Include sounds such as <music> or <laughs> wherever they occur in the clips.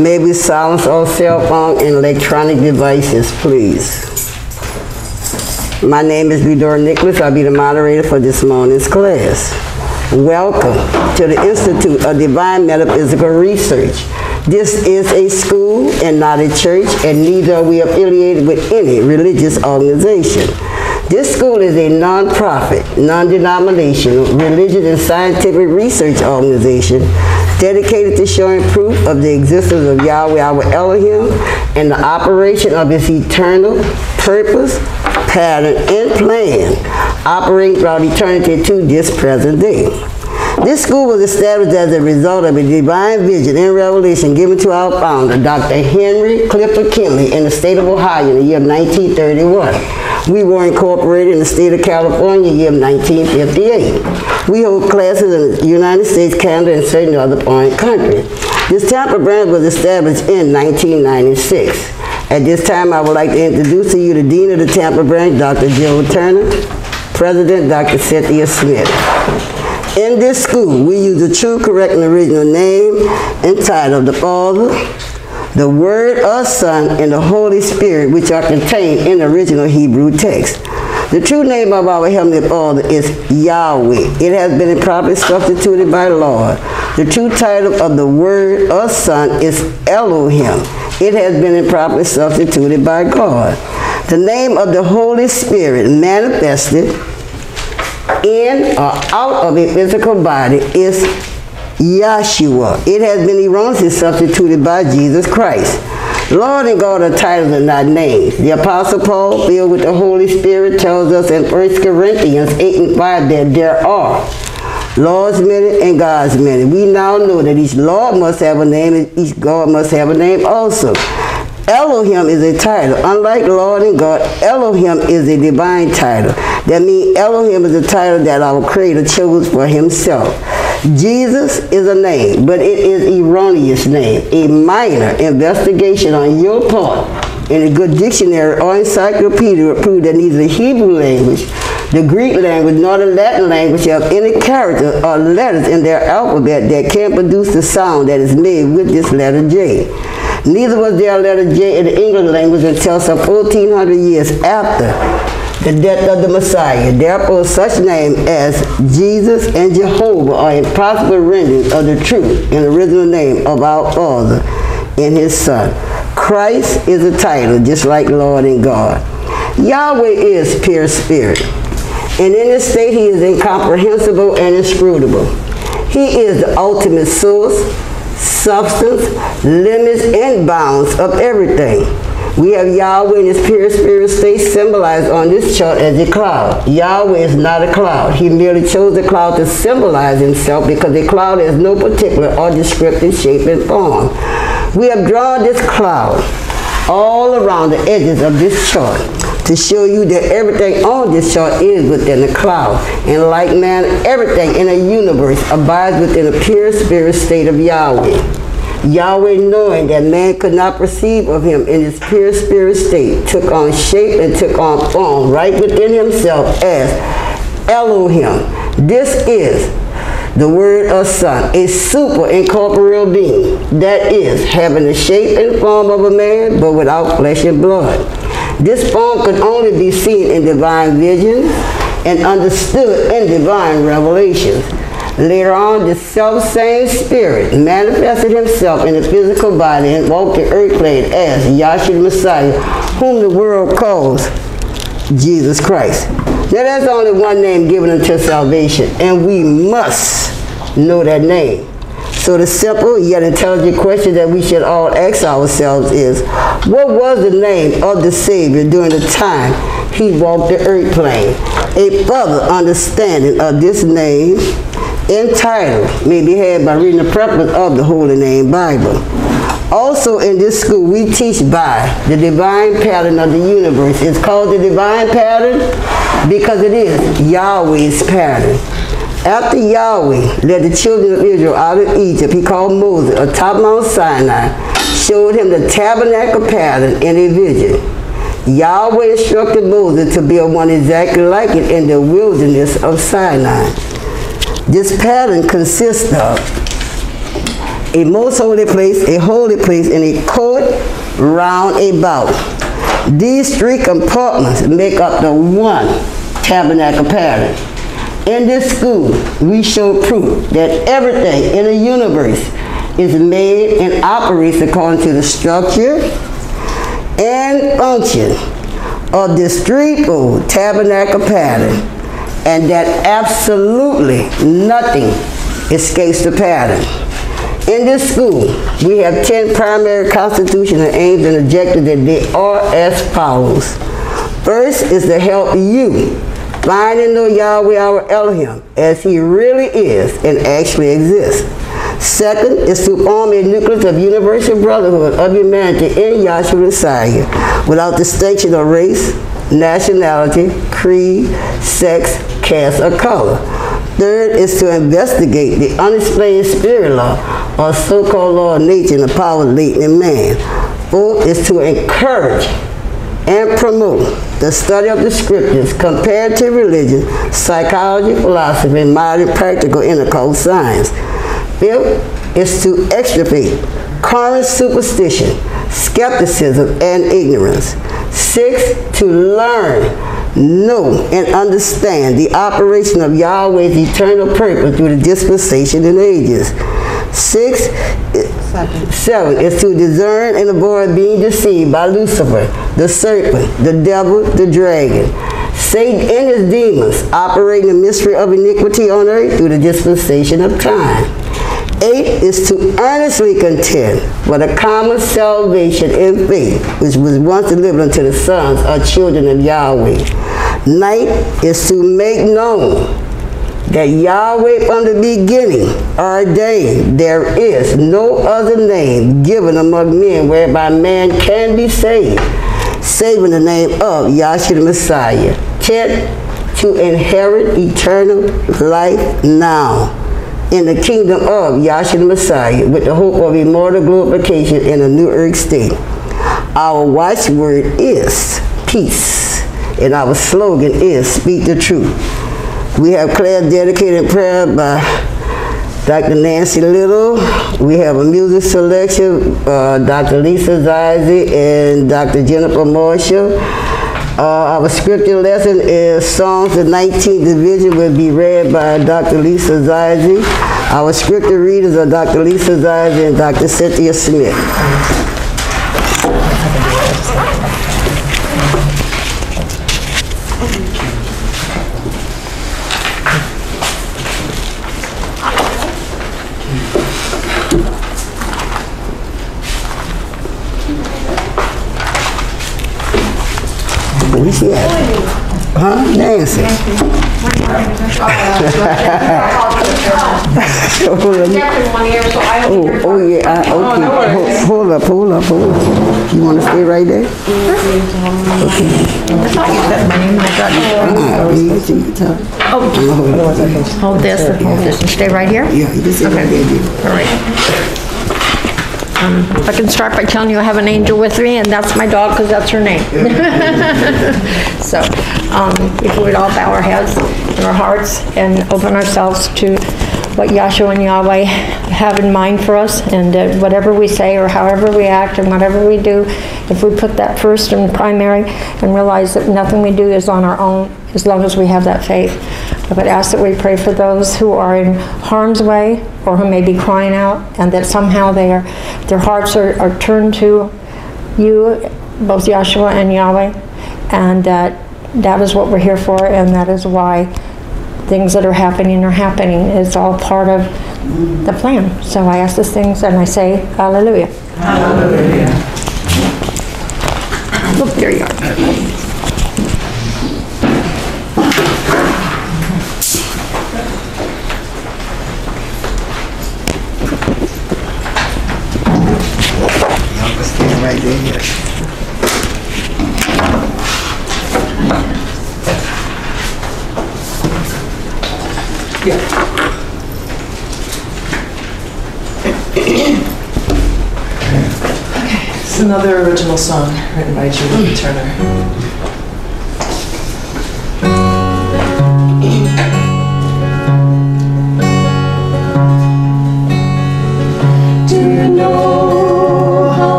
May we silence all cell phone and electronic devices, please. My name is Vidor Nicholas. I'll be the moderator for this morning's class. Welcome to the Institute of Divine Metaphysical Research. This is a school and not a church, and neither are we affiliated with any religious organization. This school is a non-profit, non-denominational, religious and scientific research organization dedicated to showing proof of the existence of Yahweh our Elohim and the operation of his eternal purpose, pattern, and plan operating throughout eternity to this present day. This school was established as a result of a divine vision and revelation given to our founder, Dr. Henry Clifford Kinley, in the state of Ohio in the year 1931. We were incorporated in the state of California in the year 1958. We hold classes in the United States, Canada, and certain other foreign countries. This Tampa branch was established in 1996. At this time, I would like to introduce to you the Dean of the Tampa branch, Dr. Jill Turner, President, Dr. Cynthia Smith. In this school, we use the true, correct, and original name and title of the Father, the Word of Son, and the Holy Spirit, which are contained in the original Hebrew text. The true name of our Heavenly Father is Yahweh. It has been improperly substituted by Lord. The true title of the Word of Son is Elohim. It has been improperly substituted by God. The name of the Holy Spirit manifested in or out of a physical body is Yahshua. It has been erroneously substituted by Jesus Christ. Lord and God are titles and not names. The Apostle Paul, filled with the Holy Spirit, tells us in 1 Corinthians 8 and 5 that there are Lord's many and God's many. We now know that each Lord must have a name and each God must have a name also. Elohim is a title. Unlike Lord and God, Elohim is a divine title. That means Elohim is a title that our Creator chose for himself. Jesus is a name, but it is erroneous name. A minor investigation on your part in a good dictionary or encyclopedia will prove that neither the Hebrew language, the Greek language, nor the Latin language have any characters or letters in their alphabet that can produce the sound that is made with this letter J. Neither was there a letter J in the English language until some 1400 years after the death of the Messiah. Therefore, such names as Jesus and Jehovah are impossible renderings of the truth and original name of our Father and His Son. Christ is a title, just like Lord and God. Yahweh is pure spirit, and in this state He is incomprehensible and inscrutable. He is the ultimate source, substance, limits, and bounds of everything. We have Yahweh in his pure spirit state symbolized on this chart as a cloud. Yahweh is not a cloud. He merely chose the cloud to symbolize himself because a cloud has no particular or descriptive shape and form. We have drawn this cloud all around the edges of this chart to show you that everything on this chart is within the cloud. In like manner, everything in the universe abides within a pure spirit state of Yahweh. Yahweh, knowing that man could not perceive of him in his pure spirit state, took on shape and took on form right within himself as Elohim. This is the word of son, a super incorporeal being, that is, having the shape and form of a man, but without flesh and blood. This form could only be seen in divine visions and understood in divine revelations. Later on, the self-same spirit manifested himself in a physical body and walked the earth plane as Yahshua Messiah, whom the world calls Jesus Christ. Now there's only one name given unto salvation, and we must know that name. So the simple yet intelligent question that we should all ask ourselves is, what was the name of the Savior during the time he walked the earth plane? A further understanding of this name entitled may be had by reading the preface of the Holy Name Bible. Also in this school, we teach by the divine pattern of the universe. It's called the divine pattern because it is Yahweh's pattern. After Yahweh led the children of Israel out of Egypt, he called Moses atop Mount Sinai, showed him the tabernacle pattern in a vision. Yahweh instructed Moses to build one exactly like it in the wilderness of Sinai. This pattern consists of a most holy place, a holy place, and a court round about. These three compartments make up the one tabernacle pattern. In this school, we show proof that everything in the universe is made and operates according to the structure and function of this threefold tabernacle pattern, and that absolutely nothing escapes the pattern. In this school, we have 10 primary constitutional aims and objectives that they are as follows. First is to help you find and know Yahweh our Elohim as he really is and actually exists. Second is to form a nucleus of universal brotherhood of humanity in Yahshua Messiah without distinction of race, nationality, creed, sex, caste, or color. Third is to investigate the unexplained spirit law or so-called law of nature and the power latent in man. Fourth is to encourage and promote the study of the scriptures, comparative religion, psychology, philosophy, modern practical intercourse science. Fifth is to extirpate common superstition, skepticism, and ignorance. Sixth, to learn, know, and understand the operation of Yahweh's eternal purpose through the dispensation and ages. Six, seven is to discern and avoid being deceived by Lucifer, the serpent, the devil, the dragon. Satan and his demons operating the mystery of iniquity on earth through the dispensation of time. Eight is to earnestly contend for the common salvation and faith which was once delivered unto the sons or children of Yahweh. Nine is to make known that Yahweh from the beginning ordained there is no other name given among men whereby man can be saved, saving the name of Yahshua the Messiah. Ten, to inherit eternal life now in the kingdom of Yahshua the Messiah with the hope of immortal glorification in a new earth state. Our watchword is peace, and our slogan is speak the truth. We have class dedicated prayer by Dr. Nancy Little. We have a music selection, uh, Dr. Lisa Zizi and Dr. Jennifer Marshall. Uh, our scripture lesson is Psalms, the 19th division will be read by Dr. Lisa Zizi. Our scripture readers are Dr. Lisa Zizi and Dr. Cynthia Smith. So I don't Oh, oh yeah, I, okay. Hold- up, hold up, hold up. You wanna stay right there? My name, I got you can- you can talk. I'ma hold this hold this and stay right here? Yeah, you can stay right there. All right. Um, I can start by telling you I have an angel with me, and that's my dog, because that's her name. <laughs> So, um, if we would all bow our heads and our hearts and open ourselves to what Yahshua and Yahweh have in mind for us, and uh, whatever we say or however we act and whatever we do, if we put that first and primary and realize that nothing we do is on our own, as long as we have that faith. I would ask that we pray for those who are in harm's way or who may be crying out, and that somehow they are, their hearts are, are turned to you, both Yahshua and Yahweh, and that that is what we're here for, and that is why things that are happening are happening. It's all part of the plan. So I ask these things and I say, Hallelujah. Hallelujah. Look, there you are. Y'all stay right there, yeah. It's another original song written by Julie Turner.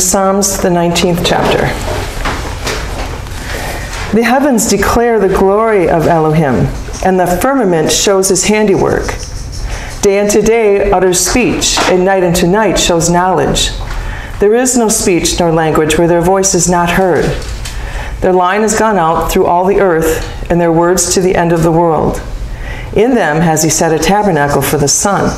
Psalms, the 19th chapter. The heavens declare the glory of Elohim, and the firmament shows his handiwork. Day unto day utters speech, and night unto night shows knowledge. There is no speech nor language where their voice is not heard. Their line has gone out through all the earth, and their words to the end of the world. In them has he set a tabernacle for the sun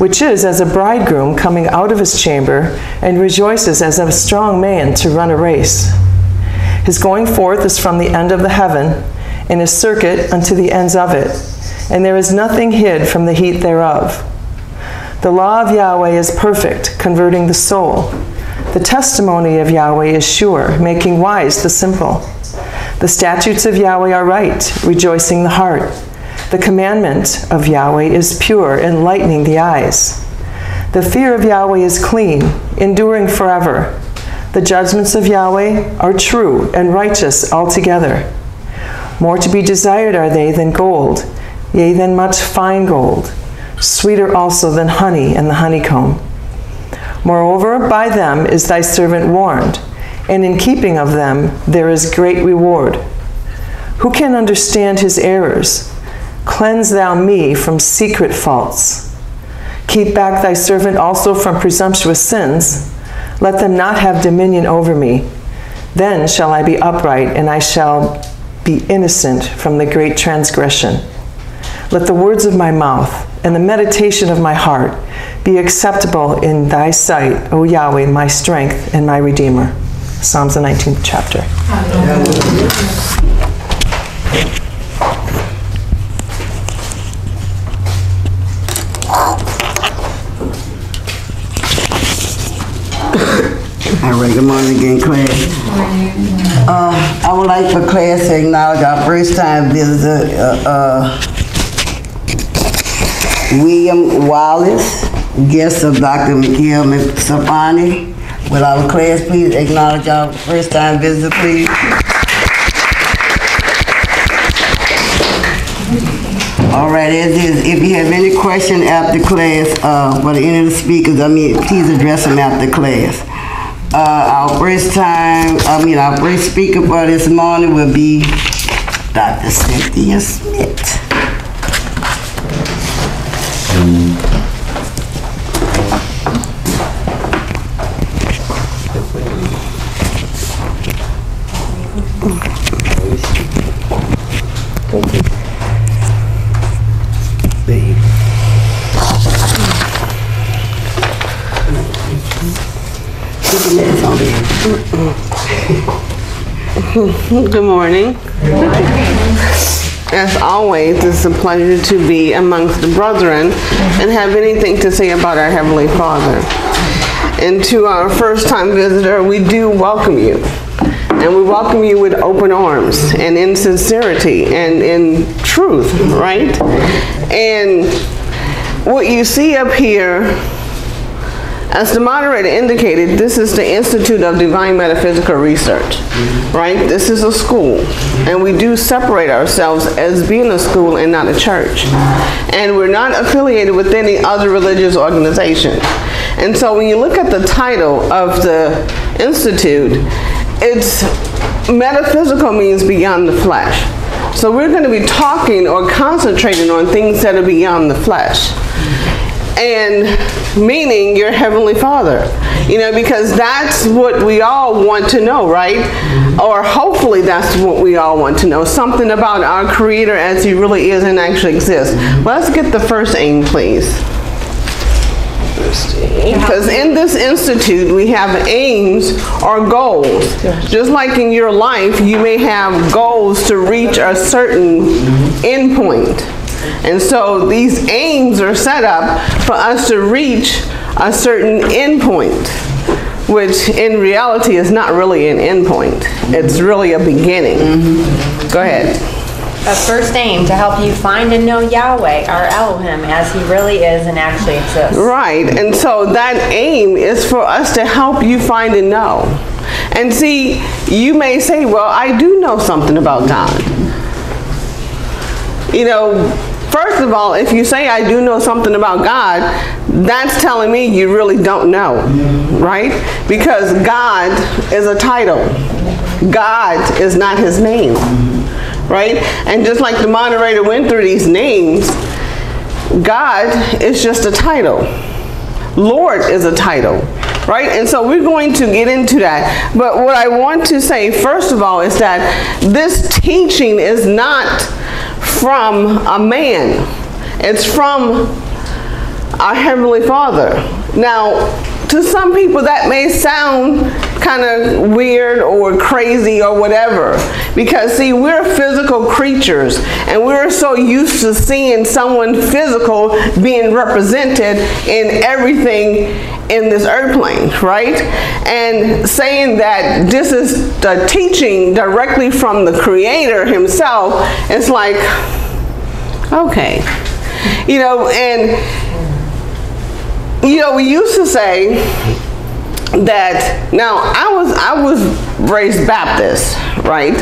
which is as a bridegroom coming out of his chamber and rejoices as a strong man to run a race. His going forth is from the end of the heaven, and his circuit unto the ends of it, and there is nothing hid from the heat thereof. The law of Yahweh is perfect, converting the soul. The testimony of Yahweh is sure, making wise the simple. The statutes of Yahweh are right, rejoicing the heart. The commandment of Yahweh is pure, enlightening the eyes. The fear of Yahweh is clean, enduring forever. The judgments of Yahweh are true and righteous altogether. More to be desired are they than gold, yea, than much fine gold, sweeter also than honey and the honeycomb. Moreover, by them is thy servant warned, and in keeping of them there is great reward. Who can understand his errors? Cleanse thou me from secret faults. Keep back thy servant also from presumptuous sins. Let them not have dominion over me. Then shall I be upright, and I shall be innocent from the great transgression. Let the words of my mouth and the meditation of my heart be acceptable in thy sight, O Yahweh, my strength and my redeemer. Psalms the 19th chapter. All good morning again, class. Uh, I would like for class to acknowledge our first-time visitor, uh, uh, William Wallace, guest of Dr. Mikhail Safani. Will our class please acknowledge our first-time visitor, please? All right, as is, if you have any question after class, uh, for any of the speakers, I mean, please address them after class. Uh, our first time, I mean, our first speaker for this morning will be Dr. Cynthia Smith. Good morning. As always, it's a pleasure to be amongst the brethren and have anything to say about our Heavenly Father. And to our first time visitor, we do welcome you. And we welcome you with open arms and in sincerity and in truth, right? And what you see up here as the moderator indicated, this is the Institute of Divine Metaphysical Research, right? This is a school, and we do separate ourselves as being a school and not a church. And we're not affiliated with any other religious organization. And so when you look at the title of the institute, it's metaphysical means beyond the flesh. So we're going to be talking or concentrating on things that are beyond the flesh and meaning your heavenly father. You know because that's what we all want to know right? Or hopefully that's what we all want to know. Something about our creator as he really is and actually exists. Let's get the first aim please. Because in this institute we have aims or goals. Just like in your life you may have goals to reach a certain endpoint and so these aims are set up for us to reach a certain endpoint, which in reality is not really an endpoint. It's really a beginning. Go ahead. A first aim to help you find and know Yahweh, our Elohim, as he really is and actually exists. Right, and so that aim is for us to help you find and know. And see, you may say, well, I do know something about God. You know, first of all, if you say I do know something about God, that's telling me you really don't know, right? Because God is a title. God is not his name, right? And just like the moderator went through these names, God is just a title. Lord is a title, right? And so we're going to get into that. But what I want to say, first of all, is that this teaching is not from a man, it's from our Heavenly Father. Now, to some people that may sound kind of weird or crazy or whatever. Because see we're physical creatures and we're so used to seeing someone physical being represented in everything in this earth plane right? And saying that this is the teaching directly from the creator himself it's like okay. You know and you know, we used to say that now I was I was raised Baptist, right?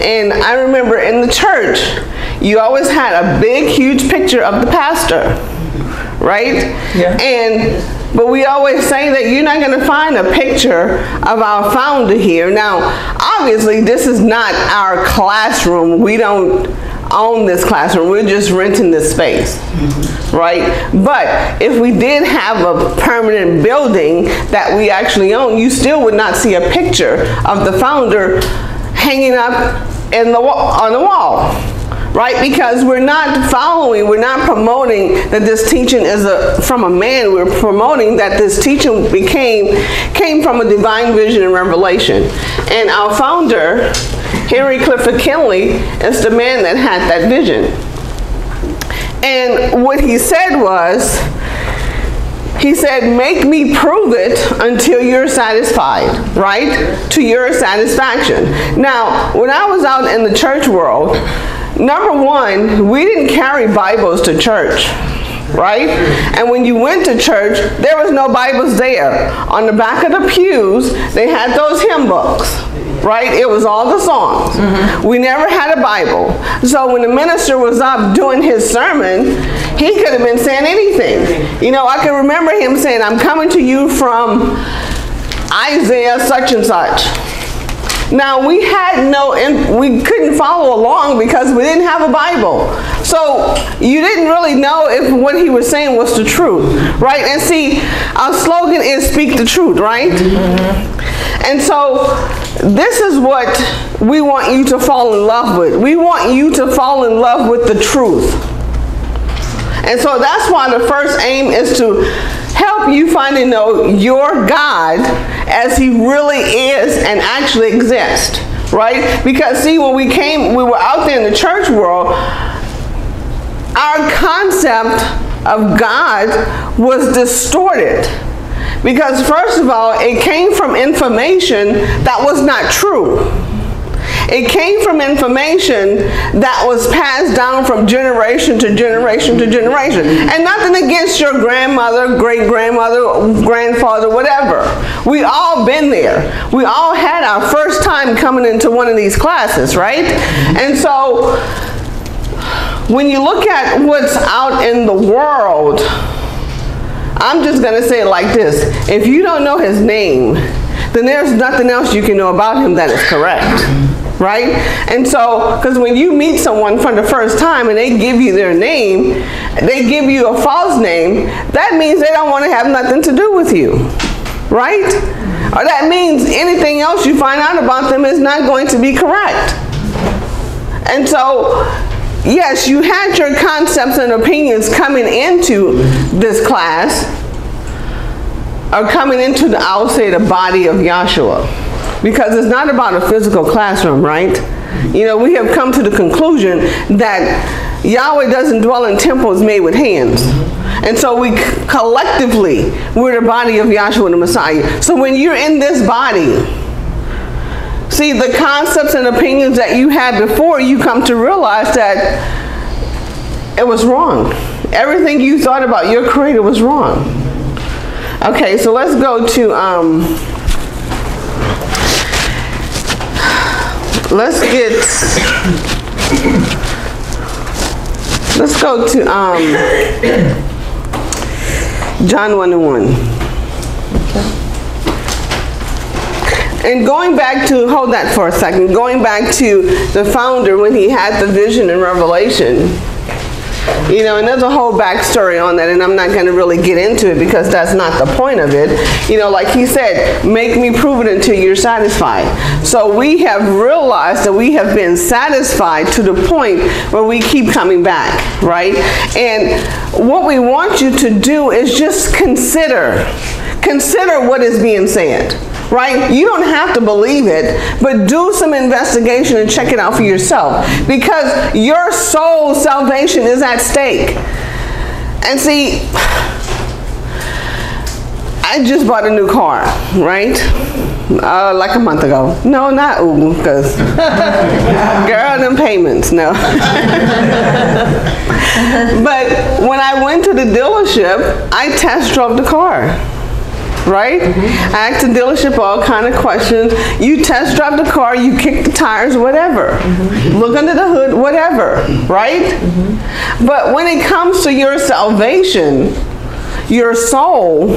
And I remember in the church, you always had a big, huge picture of the pastor, right? Yeah. And but we always say that you're not going to find a picture of our founder here. Now, obviously, this is not our classroom. We don't own this classroom. We're just renting this space, right? But if we did have a permanent building that we actually own, you still would not see a picture of the founder hanging up in the on the wall right? Because we're not following, we're not promoting that this teaching is a, from a man. We're promoting that this teaching became came from a divine vision and revelation. And our founder, Henry Clifford Kinley, is the man that had that vision. And what he said was, he said, make me prove it until you're satisfied, right? To your satisfaction. Now, when I was out in the church world, number one, we didn't carry Bibles to church. Right? And when you went to church, there was no Bibles there. On the back of the pews, they had those hymn books right? It was all the songs. Mm-hmm. We never had a Bible. So when the minister was up doing his sermon, he could have been saying anything. You know, I can remember him saying, I'm coming to you from Isaiah such and such. Now we had no, and we couldn't follow along because we didn't have a Bible. So you didn't really know if what he was saying was the truth, right? And see, our slogan is speak the truth, right? Mm-hmm. And so this is what we want you to fall in love with. We want you to fall in love with the truth. And so that's why the first aim is to help you find and know your God as he really is and actually exists, right? Because see, when we came, we were out there in the church world, our concept of God was distorted. Because first of all, it came from information that was not true. It came from information that was passed down from generation to generation to generation. And nothing against your grandmother, great grandmother, grandfather, whatever. We all been there. We all had our first time coming into one of these classes, right? And so when you look at what's out in the world, I'm just going to say it like this. If you don't know his name, then there's nothing else you can know about him that is correct. Right? And so, because when you meet someone for the first time and they give you their name, they give you a false name, that means they don't want to have nothing to do with you. Right? Or that means anything else you find out about them is not going to be correct. And so, yes, you had your concepts and opinions coming into this class, or coming into the, I'll say, the body of Yahshua. Because it's not about a physical classroom, right? You know, we have come to the conclusion that Yahweh doesn't dwell in temples made with hands. And so we collectively, we're the body of Yahshua the Messiah. So when you're in this body, See, the concepts and opinions that you had before, you come to realize that it was wrong. Everything you thought about your creator was wrong. Okay, so let's go to, um, let's get, let's go to um, John 1 and 1. And going back to, hold that for a second, going back to the founder when he had the vision and revelation, you know, and there's a whole backstory on that, and I'm not going to really get into it because that's not the point of it. You know, like he said, make me prove it until you're satisfied. So we have realized that we have been satisfied to the point where we keep coming back, right? And what we want you to do is just consider, consider what is being said right? You don't have to believe it, but do some investigation and check it out for yourself because your soul salvation is at stake. And see, I just bought a new car, right? Uh, like a month ago. No, not Uber, because <laughs> girl, them payments, no. <laughs> but when I went to the dealership, I test drove the car right? Mm-hmm. Ask the dealership all kind of questions. You test drive the car, you kick the tires, whatever. Mm-hmm. Look under the hood, whatever, right? Mm-hmm. But when it comes to your salvation, your soul,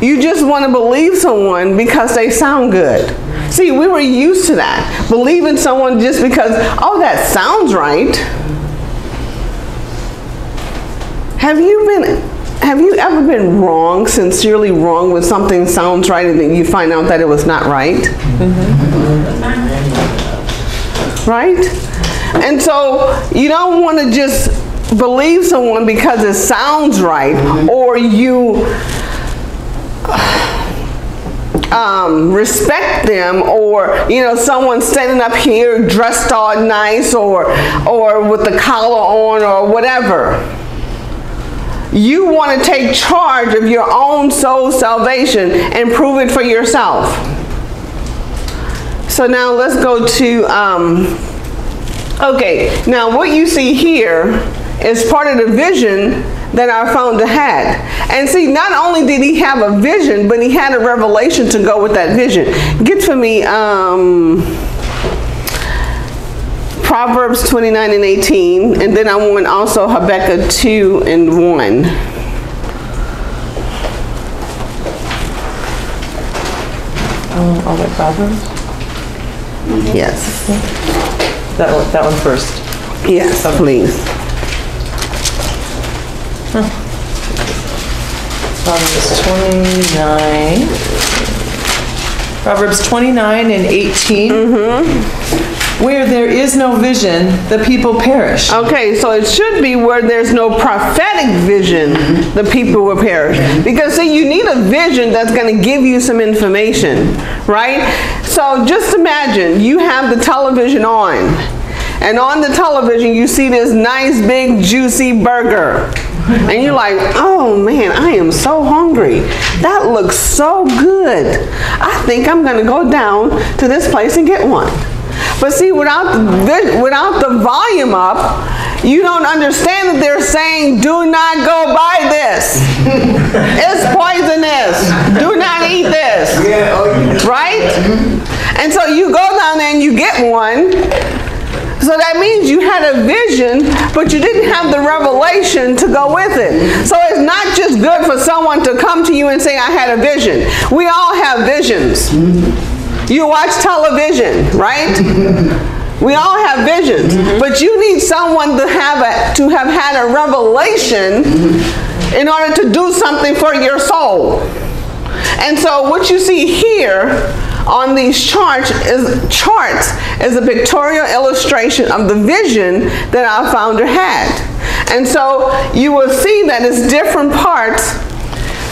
you just want to believe someone because they sound good. See, we were used to that. Believing someone just because, oh, that sounds right. Have you been have you ever been wrong, sincerely wrong when something sounds right and then you find out that it was not right? Right? And so you don't want to just believe someone because it sounds right or you um, respect them or you know someone standing up here dressed all nice or or with the collar on or whatever you want to take charge of your own soul salvation and prove it for yourself so now let's go to um, okay now what you see here is part of the vision that our founder had. And see, not only did he have a vision, but he had a revelation to go with that vision. Get for me um, Proverbs 29 and 18, and then I want also Habakkuk 2 and 1. Oh, all that Proverbs? Yes. That one, that one first. Yes, please. Proverbs 29. Proverbs 29 and 18. Mm-hmm. Where there is no vision, the people perish. Okay, so it should be where there's no prophetic vision, the people will perish. Because see, you need a vision that's going to give you some information, right? So just imagine you have the television on, and on the television you see this nice big juicy burger. And you're like, oh man, I am so hungry. That looks so good. I think I'm gonna go down to this place and get one. But see, without the, without the volume up, you don't understand that they're saying, do not go buy this. <laughs> it's poisonous. Do not eat this. Oh, right? And so you go down there and you get one. So that means you had a vision, but you didn't have the revelation to go with it. So it's not just good for someone to come to you and say, I had a vision. We all have visions. You watch television, right? <laughs> We all have visions, mm-hmm. but you need someone to have a, to have had a revelation mm-hmm. in order to do something for your soul. And so what you see here on these charts is charts is a pictorial illustration of the vision that our founder had. And so you will see that it's different parts.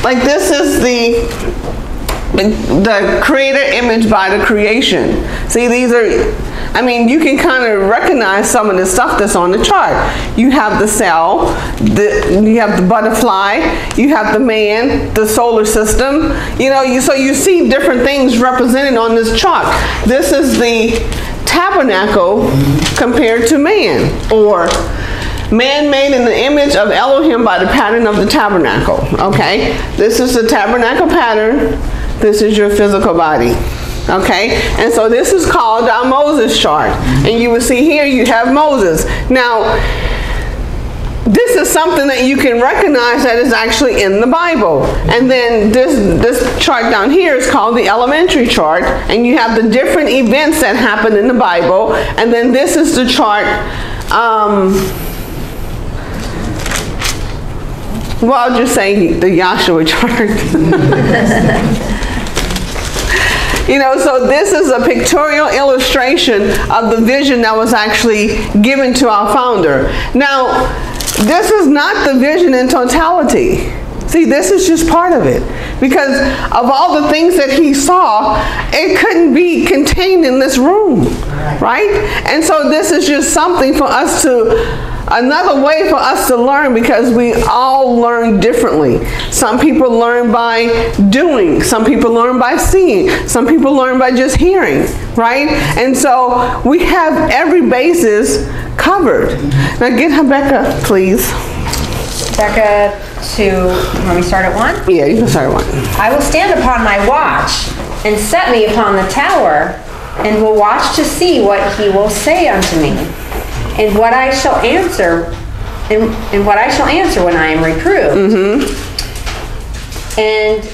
Like this is the the creator image by the creation. See, these are, I mean, you can kind of recognize some of the stuff that's on the chart. You have the cell, the, you have the butterfly, you have the man, the solar system. You know, you, so you see different things represented on this chart. This is the tabernacle compared to man, or Man made in the image of Elohim by the pattern of the tabernacle. Okay? This is the tabernacle pattern. This is your physical body. Okay? And so this is called our Moses chart. And you will see here you have Moses. Now, this is something that you can recognize that is actually in the Bible. And then this this chart down here is called the elementary chart, and you have the different events that happen in the Bible. And then this is the chart. Um, well, I'll just say the Yahshua <laughs> chart. <laughs> You know, so this is a pictorial illustration of the vision that was actually given to our founder. Now, this is not the vision in totality. See, this is just part of it. Because of all the things that he saw, it couldn't be contained in this room. Right? And so this is just something for us to another way for us to learn because we all learn differently. Some people learn by doing, some people learn by seeing, some people learn by just hearing, right? And so we have every basis covered. Now get Rebecca, please. Becca, to, let me start at one? Yeah, you can start at one. I will stand upon my watch and set me upon the tower and will watch to see what he will say unto me and what I shall answer and, and what I shall answer when I am reproved. Mm-hmm. And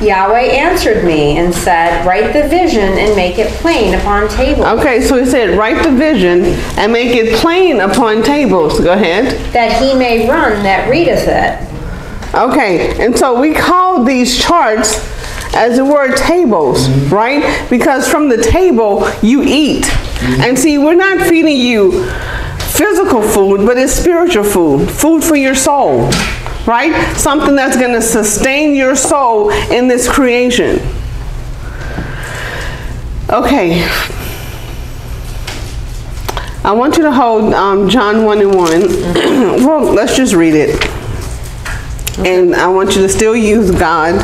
Yahweh answered me and said, Write the vision and make it plain upon tables, Okay, so he said, write the vision and make it plain upon tables. Go ahead. that he may run that readeth it. Okay, and so we call these charts as the word tables, right? Because from the table you eat. And see, we're not feeding you physical food, but it's spiritual food, food for your soul, right? Something that's going to sustain your soul in this creation. Okay. I want you to hold um, John 1 and 1. <clears throat> well, let's just read it. And I want you to still use God.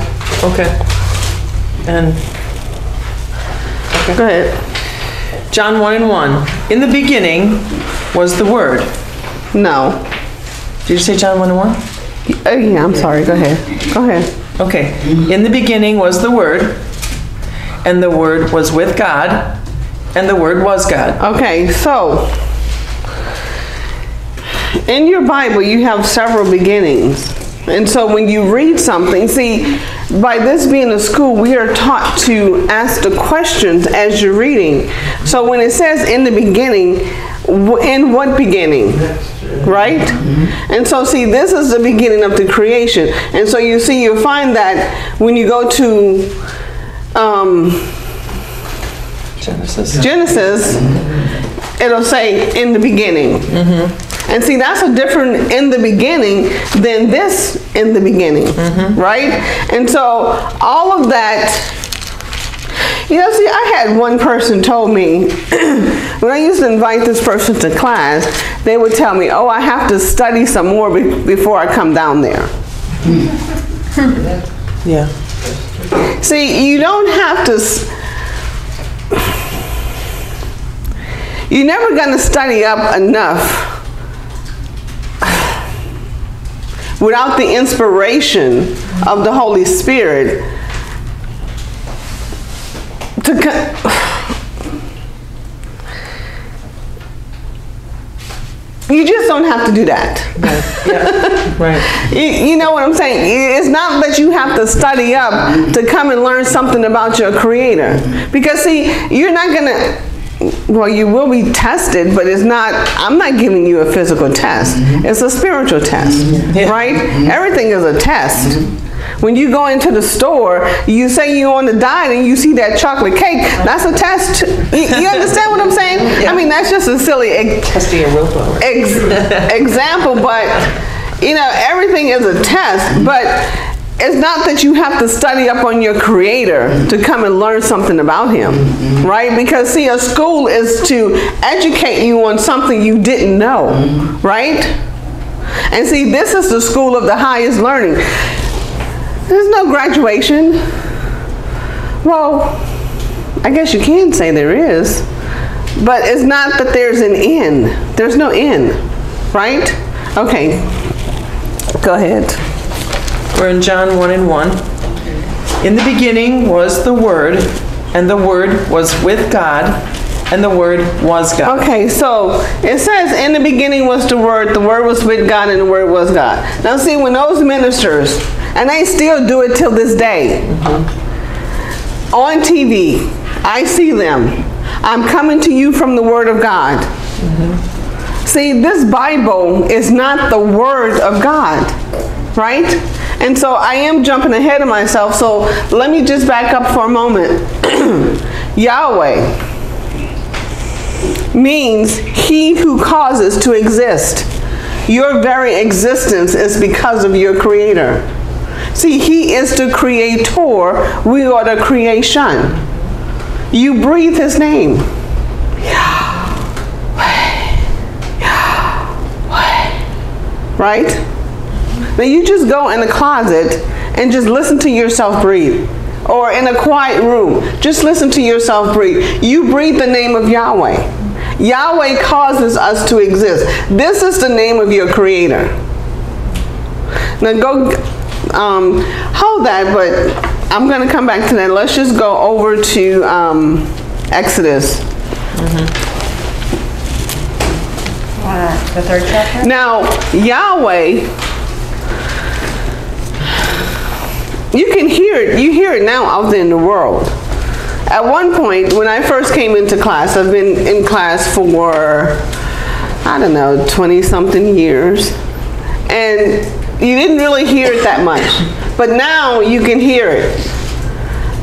Okay. And Go ahead. John 1 and 1. In the beginning was the Word. No. Did you say John 1 and 1? Oh, yeah, I'm sorry. Go ahead. Go ahead. Okay. In the beginning was the Word, and the Word was with God, and the Word was God. Okay, so in your Bible, you have several beginnings. And so when you read something, see, by this being a school, we are taught to ask the questions as you're reading. So when it says in the beginning, in what beginning? Right? And so, see, this is the beginning of the creation. And so you see, you find that when you go to um, Genesis. Genesis, it'll say in the beginning. And see, that's a different in the beginning than this in the beginning, mm-hmm. right? And so all of that, you know, see, I had one person told me <clears throat> when I used to invite this person to class, they would tell me, "Oh, I have to study some more be- before I come down there." <laughs> Yeah. See, you don't have to. s- You're never going to study up enough without the inspiration of the Holy Spirit to. You just don't have to do that. <laughs> Right. You, you know what I'm saying? It's not that you have to study up to come and learn something about your creator. Because see, you're not gonna, well, you will be tested, but it's not, I'm not giving you a physical test. Mm-hmm. It's a spiritual test, mm-hmm. right? Mm-hmm. Everything is a test. When you go into the store, you say you're on the diet and you see that chocolate cake, that's a test. You, you <laughs> understand what I'm saying? I mean, that's just a silly ex- Testing your willpower. ex- <laughs> example, but you know, everything is a test, but it's not that you have to study up on your creator to come and learn something about him, right? Because see, a school is to educate you on something you didn't know, right? And see, this is the school of the highest learning. There's no graduation. Well, I guess you can say there is, but it's not that there's an end. There's no end, right? Okay, go ahead. We're in John 1 and 1. In the beginning was the Word, and the Word was with God, and the Word was God. Okay, so it says in the beginning was the Word, the Word was with God, and the Word was God. Now, see, when those ministers, and they still do it till this day, on TV, I see them. I'm coming to you from the Word of God. See, this Bible is not the Word of God, right? And so I am jumping ahead of myself, so let me just back up for a moment. <clears throat> Yahweh means he who causes to exist. Your very existence is because of your creator. See, he is the creator, we are the creation. You breathe his name. Yahweh, Yahweh. Right? Now you just go in the closet and just listen to yourself breathe. Or in a quiet room, just listen to yourself breathe. You breathe the name of Yahweh. Yahweh causes us to exist. This is the name of your creator. Now go, um, hold that, but I'm going to come back to that. Let's just go over to um, Exodus. Uh, The third chapter? Now, Yahweh you can hear it, you hear it now out there in the world. At one point, when I first came into class, I've been in class for, I don't know, 20 something years. And you didn't really hear it that much. But now you can hear it.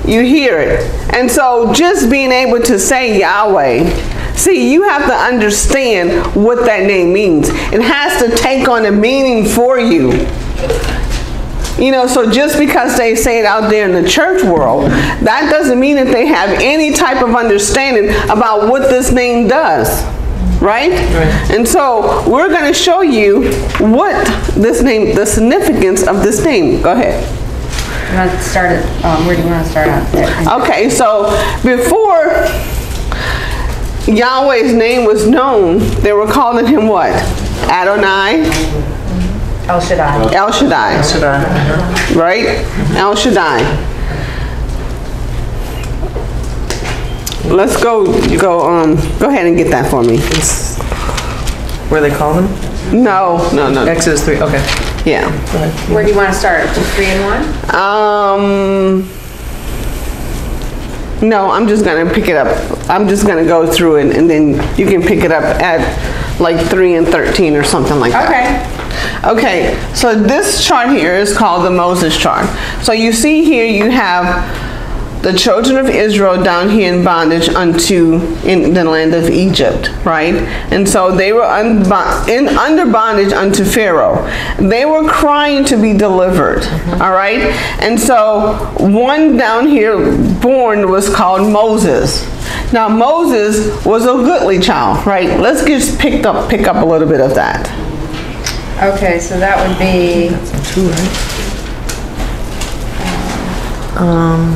You hear it. And so just being able to say Yahweh, see, you have to understand what that name means. It has to take on a meaning for you. You know, so just because they say it out there in the church world, that doesn't mean that they have any type of understanding about what this name does. Right? right? And so we're going to show you what this name, the significance of this name. Go ahead. You want to start it, um, where do you want to start out? There? Okay, so before Yahweh's name was known, they were calling him what? Adonai, El Shaddai. El Shaddai, Should I? right? El Shaddai. Let's go, go, um, go ahead and get that for me. Where they call them? No, no, no, Exodus 3, okay. yeah. Where do you want to start? Just three and one? Um, no, I'm just gonna pick it up. I'm just gonna go through it and then you can pick it up at like three and 13 or something like that. Okay. Okay, so this chart here is called the Moses chart. So you see here you have the children of Israel down here in bondage unto in the land of Egypt, right? And so they were un- in under bondage unto Pharaoh. They were crying to be delivered, mm-hmm. all right? And so one down here born was called Moses. Now Moses was a goodly child, right? Let's just pick up pick up a little bit of that. Okay, so that would be, Two, right? Um,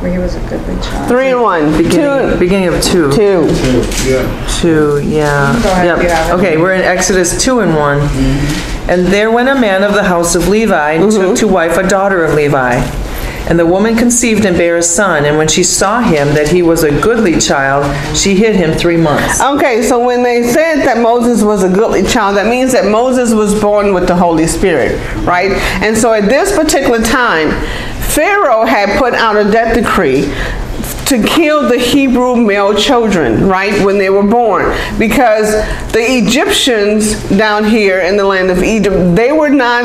where he was a goodly child. Three and one. Beginning, Two. beginning of 2. Two. Two, yeah. Go ahead, Yep. you have it. Okay, we're in Exodus 2 and 1. And there went a man of the house of Levi and mm-hmm. took to wife a daughter of Levi. And the woman conceived and bare a son, and when she saw him that he was a goodly child, she hid him three months. Okay, so when they said that Moses was a goodly child, that means that Moses was born with the Holy Spirit, right? And so at this particular time, Pharaoh had put out a death decree to kill the Hebrew male children, right, when they were born. Because the Egyptians down here in the land of Egypt, they were not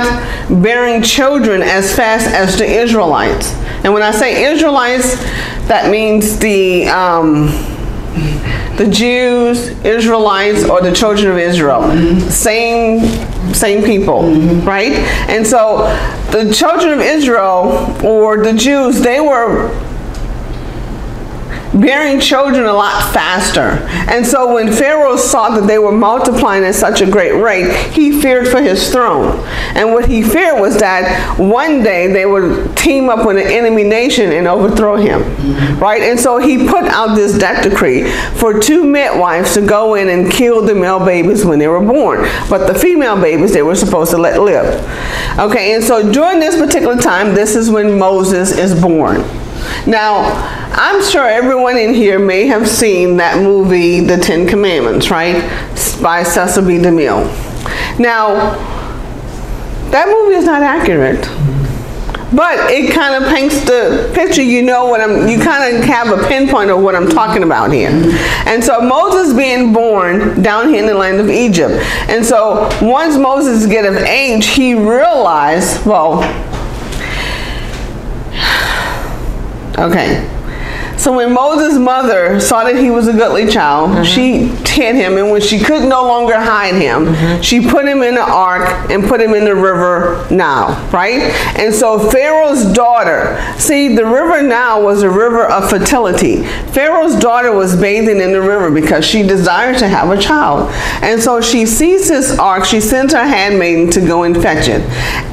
bearing children as fast as the Israelites. And when I say Israelites, that means the, um, the Jews, Israelites, or the children of Israel. Same, same people, right? And so the children of Israel or the Jews, they were bearing children a lot faster. And so when Pharaoh saw that they were multiplying at such a great rate, he feared for his throne. And what he feared was that one day they would team up with an enemy nation and overthrow him. Right? And so he put out this death decree for two midwives to go in and kill the male babies when they were born. But the female babies they were supposed to let live. Okay, and so during this particular time, this is when Moses is born. Now, I'm sure everyone in here may have seen that movie, The Ten Commandments, right? By Cecil B. DeMille. Now, that movie is not accurate. But it kind of paints the picture, you know what I'm, you kind of have a pinpoint of what I'm talking about here. And so Moses being born down here in the land of Egypt. And so once Moses get of age, he realized, well, Okay. So when Moses' mother saw that he was a goodly child, mm-hmm. she hid him, and when she could no longer hide him, mm-hmm. she put him in the ark and put him in the river Nile, right? And so Pharaoh's daughter, see, the river Nile was a river of fertility. Pharaoh's daughter was bathing in the river because she desired to have a child. And so she sees this ark, she sends her handmaiden to go and fetch it.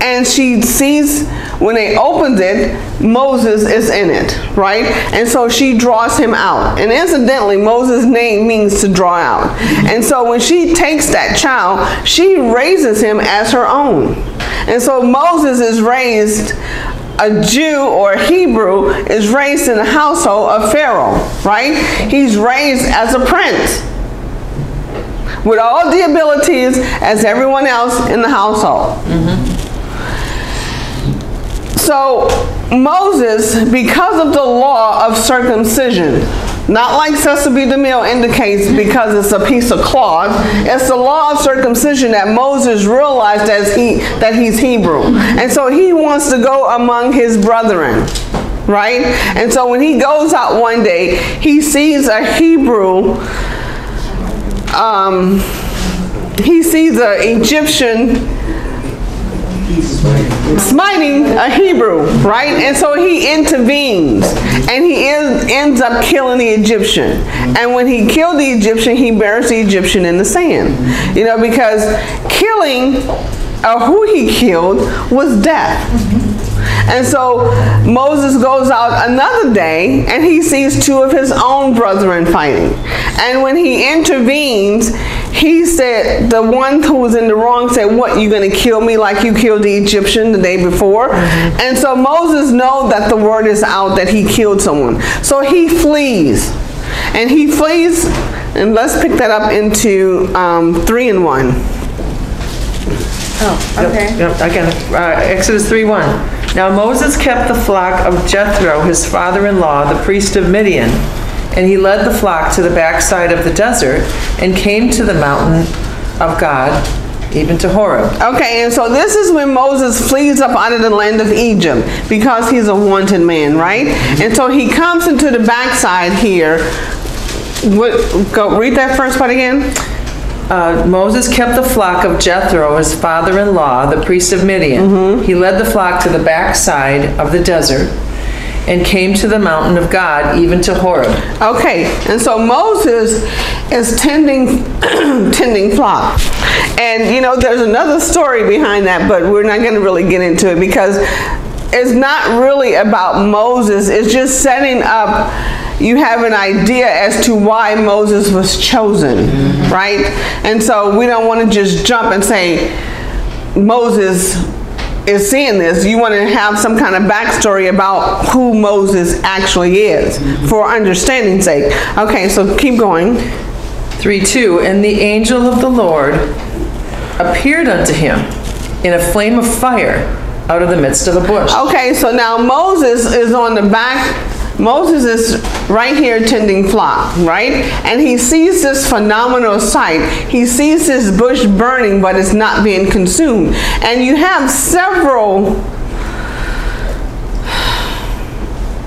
And she sees, when they opened it, Moses is in it, right? And so she draws him out. And incidentally, Moses' name means to draw out. And so when she takes that child, she raises him as her own. And so Moses is raised a Jew or a Hebrew is raised in the household of Pharaoh, right? He's raised as a prince with all the abilities as everyone else in the household. Mm-hmm. So Moses, because of the law of circumcision, not like Cecil B. DeMille indicates because it's a piece of cloth. It's the law of circumcision that Moses realized as he that he's Hebrew. And so he wants to go among his brethren. Right? And so when he goes out one day, he sees a Hebrew um, he sees an Egyptian smiting a Hebrew, right? And so he intervenes and he is, ends up killing the Egyptian. And when he killed the Egyptian, he buries the Egyptian in the sand. You know, because killing or who he killed was death. And so Moses goes out another day and he sees two of his own brethren fighting. And when he intervenes, he said, the one who was in the wrong said, what, you gonna kill me like you killed the Egyptian the day before? Mm-hmm. And so Moses knows that the word is out that he killed someone. So he flees. And he flees, and let's pick that up into um, three and one. Oh, okay. Yep, I got it. Uh, Exodus 3:1. Now Moses kept the flock of Jethro, his father-in-law, the priest of Midian, and he led the flock to the backside of the desert and came to the mountain of God, even to Horeb. Okay, and so this is when Moses flees up out of the land of Egypt because he's a wanted man, right? And so he comes into the backside here. What, go read that first part again. Uh, Moses kept the flock of Jethro, his father-in-law, the priest of Midian. He led the flock to the backside of the desert and came to the mountain of God, even to Horeb. Okay, and so Moses is tending <clears throat> tending flock. And you know, there's another story behind that, but we're not going to really get into it because it's not really about Moses. It's just setting up you have an idea as to why Moses was chosen, right? And so we don't want to just jump and say Moses is seeing this. You want to have some kind of backstory about who Moses actually is for understanding's sake. Okay, so keep going. 3 2 And the angel of the Lord appeared unto him in a flame of fire out of the midst of a bush. Okay, so now Moses is on the back Moses is right here tending flock, right? And he sees this phenomenal sight. He sees this bush burning, but it's not being consumed. And you have several,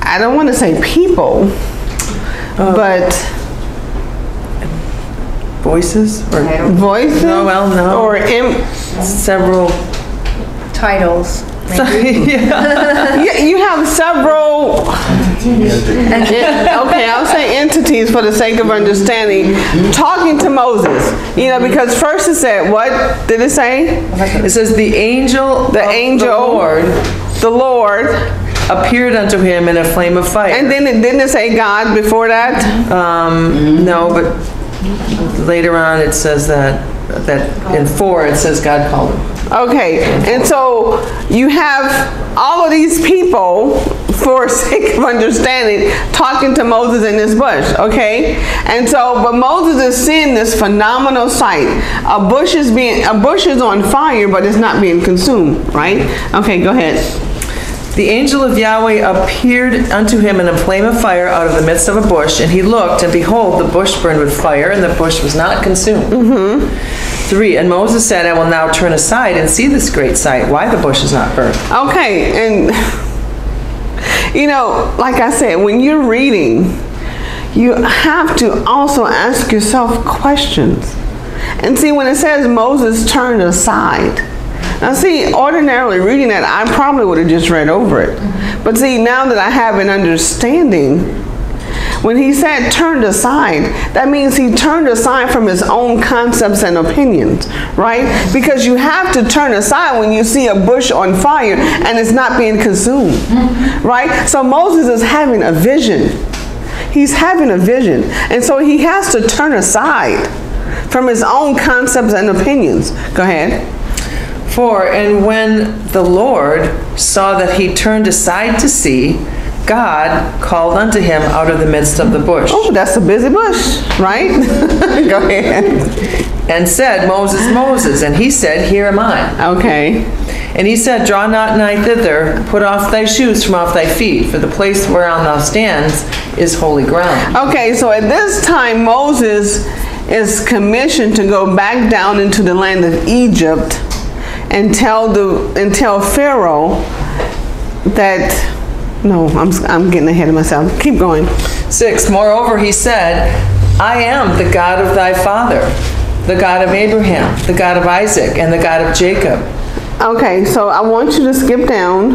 I don't want to say people, uh, but Voices or voices? No, well, no. Or several. Titles. <laughs> yeah, you have several <laughs> okay, I'll say entities for the sake of understanding, talking to Moses. You know, because first it said, what did it say? It says, the angel The of angel, the Lord the Lord, appeared unto him in a flame of fire. and then it didn't it say God before that? Um, no, but later on it says that, that in four, it says God called him. Okay, and so you have all of these people, for <laughs> sake of understanding, talking to Moses in this bush, okay? And so, but Moses is seeing this phenomenal sight. A bush is being, a bush is on fire, but it's not being consumed, right? Okay, go ahead. The angel of Yahweh appeared unto him in a flame of fire out of the midst of a bush, and he looked, and behold, the bush burned with fire, and the bush was not consumed. Mm-hmm. Three, and Moses said, I will now turn aside and see this great sight, why the bush is not burned. Okay, and you know, like I said, when you're reading, you have to also ask yourself questions. And see, when it says Moses turned aside, now see, ordinarily reading that, I probably would have just read over it. But see, now that I have an understanding, when he said turned aside, that means he turned aside from his own concepts and opinions, right? Because you have to turn aside when you see a bush on fire and it's not being consumed, right? So Moses is having a vision. He's having a vision. And so he has to turn aside from his own concepts and opinions. Go ahead. Four, and when the Lord saw that he turned aside to see, God called unto him out of the midst of the bush, Oh, that's a busy bush, right? <laughs> Go ahead. and said, Moses, Moses, and he said, Here am I. Okay. And he said, Draw not nigh thither, put off thy shoes from off thy feet, for the place whereon thou stands is holy ground. Okay, so at this time, Moses is commissioned to go back down into the land of Egypt and tell the and tell Pharaoh that. No, I'm I'm getting ahead of myself. Keep going. Six, moreover, he said, I am the God of thy father, the God of Abraham, the God of Isaac, and the God of Jacob. Okay, so I want you to skip down.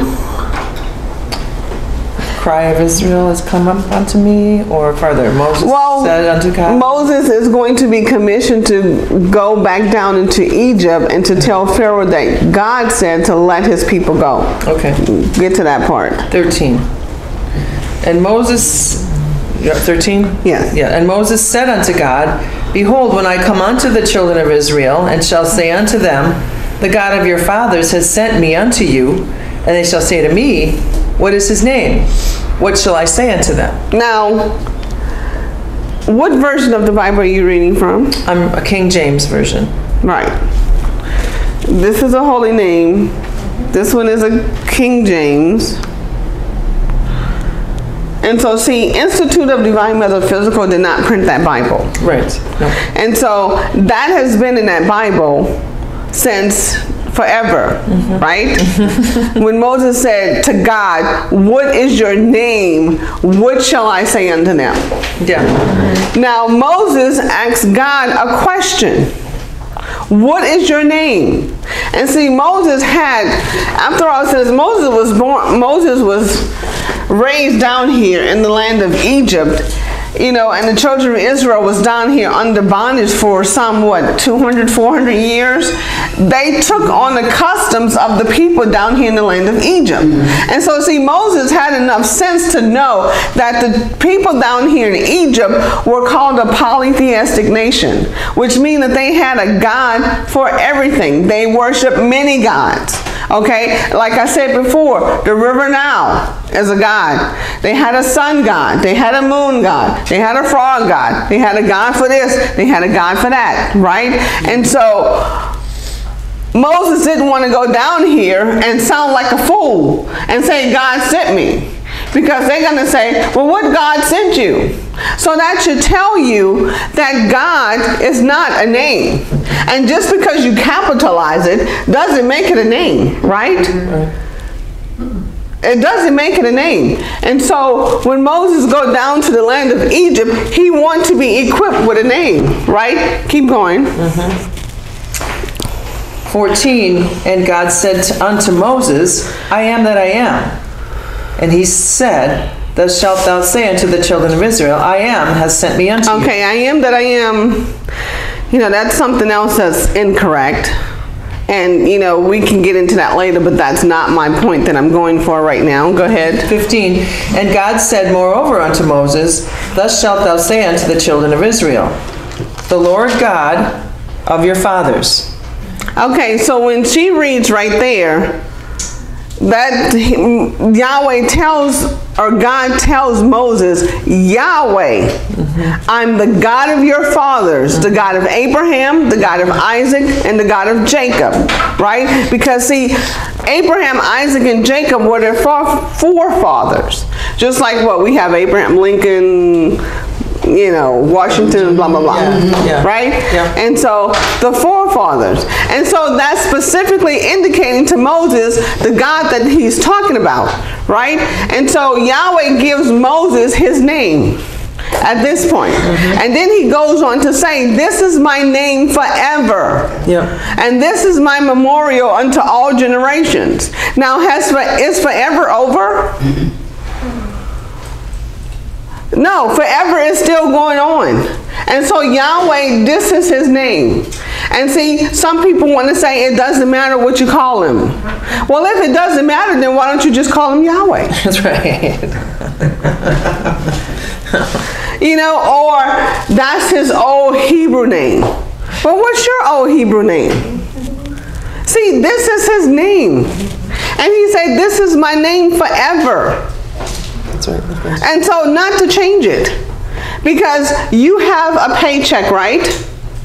Cry of Israel has come up unto me, or further, Moses Well, said unto God. Moses is going to be commissioned to go back down into Egypt and to tell Pharaoh that God said to let his people go. Okay. Get to that part. 13. And Moses, 13? Yes. Yeah, and Moses said unto God, Behold, when I come unto the children of Israel, and shall say unto them, The God of your fathers has sent me unto you, and they shall say to me, What is his name? What shall I say unto them? Now, what version of the Bible are you reading from? I'm a King James version. Right. This is a holy name. This one is a King James. And so, see, Institute of Divine Metaphysical did not print that Bible. Right. No. And so that has been in that Bible since forever, right? <laughs> when Moses said to God, What is your name? What shall I say unto them? Yeah. Now, Moses asked God a question. What is your name? And see, Moses had, after all, since Moses was born, Moses was raised down here in the land of Egypt, you know, and the children of Israel was down here under bondage for some, what, 200, 400 years. They took on the customs of the people down here in the land of Egypt. And so, see, Moses had enough sense to know that the people down here in Egypt were called a polytheistic nation, which means that they had a God for everything. They worship many gods. Okay, like I said before, the river Nile is a god. They had a sun god. They had a moon god. They had a frog god. They had a god for this. They had a god for that, right? And so Moses didn't want to go down here and sound like a fool and say, God sent me. Because they're going to say, well, what God sent you? So that should tell you that God is not a name. And just because you capitalize it doesn't make it a name, right? It doesn't make it a name. And so when Moses go down to the land of Egypt, he wants to be equipped with a name, right? Keep going. 14, and God said to- unto Moses, I am that I am. And he said, Thus shalt thou say unto the children of Israel, I am has sent me unto you. Okay, I am that I am. You know, that's something else that's incorrect. And, you know, we can get into that later, but that's not my point that I'm going for right now. Go ahead. 15, and God said moreover unto Moses, Thus shalt thou say unto the children of Israel, The Lord God of your fathers. Okay, so when she reads right there, that Yahweh tells, or God tells Moses, Yahweh, I'm the God of your fathers, the God of Abraham, the God of Isaac, and the God of Jacob, right? Because see, Abraham, Isaac, and Jacob were their forefathers. Just like what we have Abraham Lincoln, you know, Washington, blah, blah, blah. Yeah, mm-hmm. yeah, Right? yeah. And so the forefathers. And so that's specifically indicating to Moses the God that he's talking about, right? And so Yahweh gives Moses his name at this point. Mm-hmm. And then he goes on to say, This is my name forever. Yep. And this is my memorial unto all generations. Now, has is forever over? Mm-hmm. No, forever is still going on. And so Yahweh, this is his name. And see, some people want to say it doesn't matter what you call him. Well, if it doesn't matter, then why don't you just call him Yahweh? <laughs> That's right. <laughs> You know, or that's his old Hebrew name. Well, what's your old Hebrew name? See, this is his name. And he said, This is my name forever. That's right. that's. And so not to change it. Because you have a paycheck, right?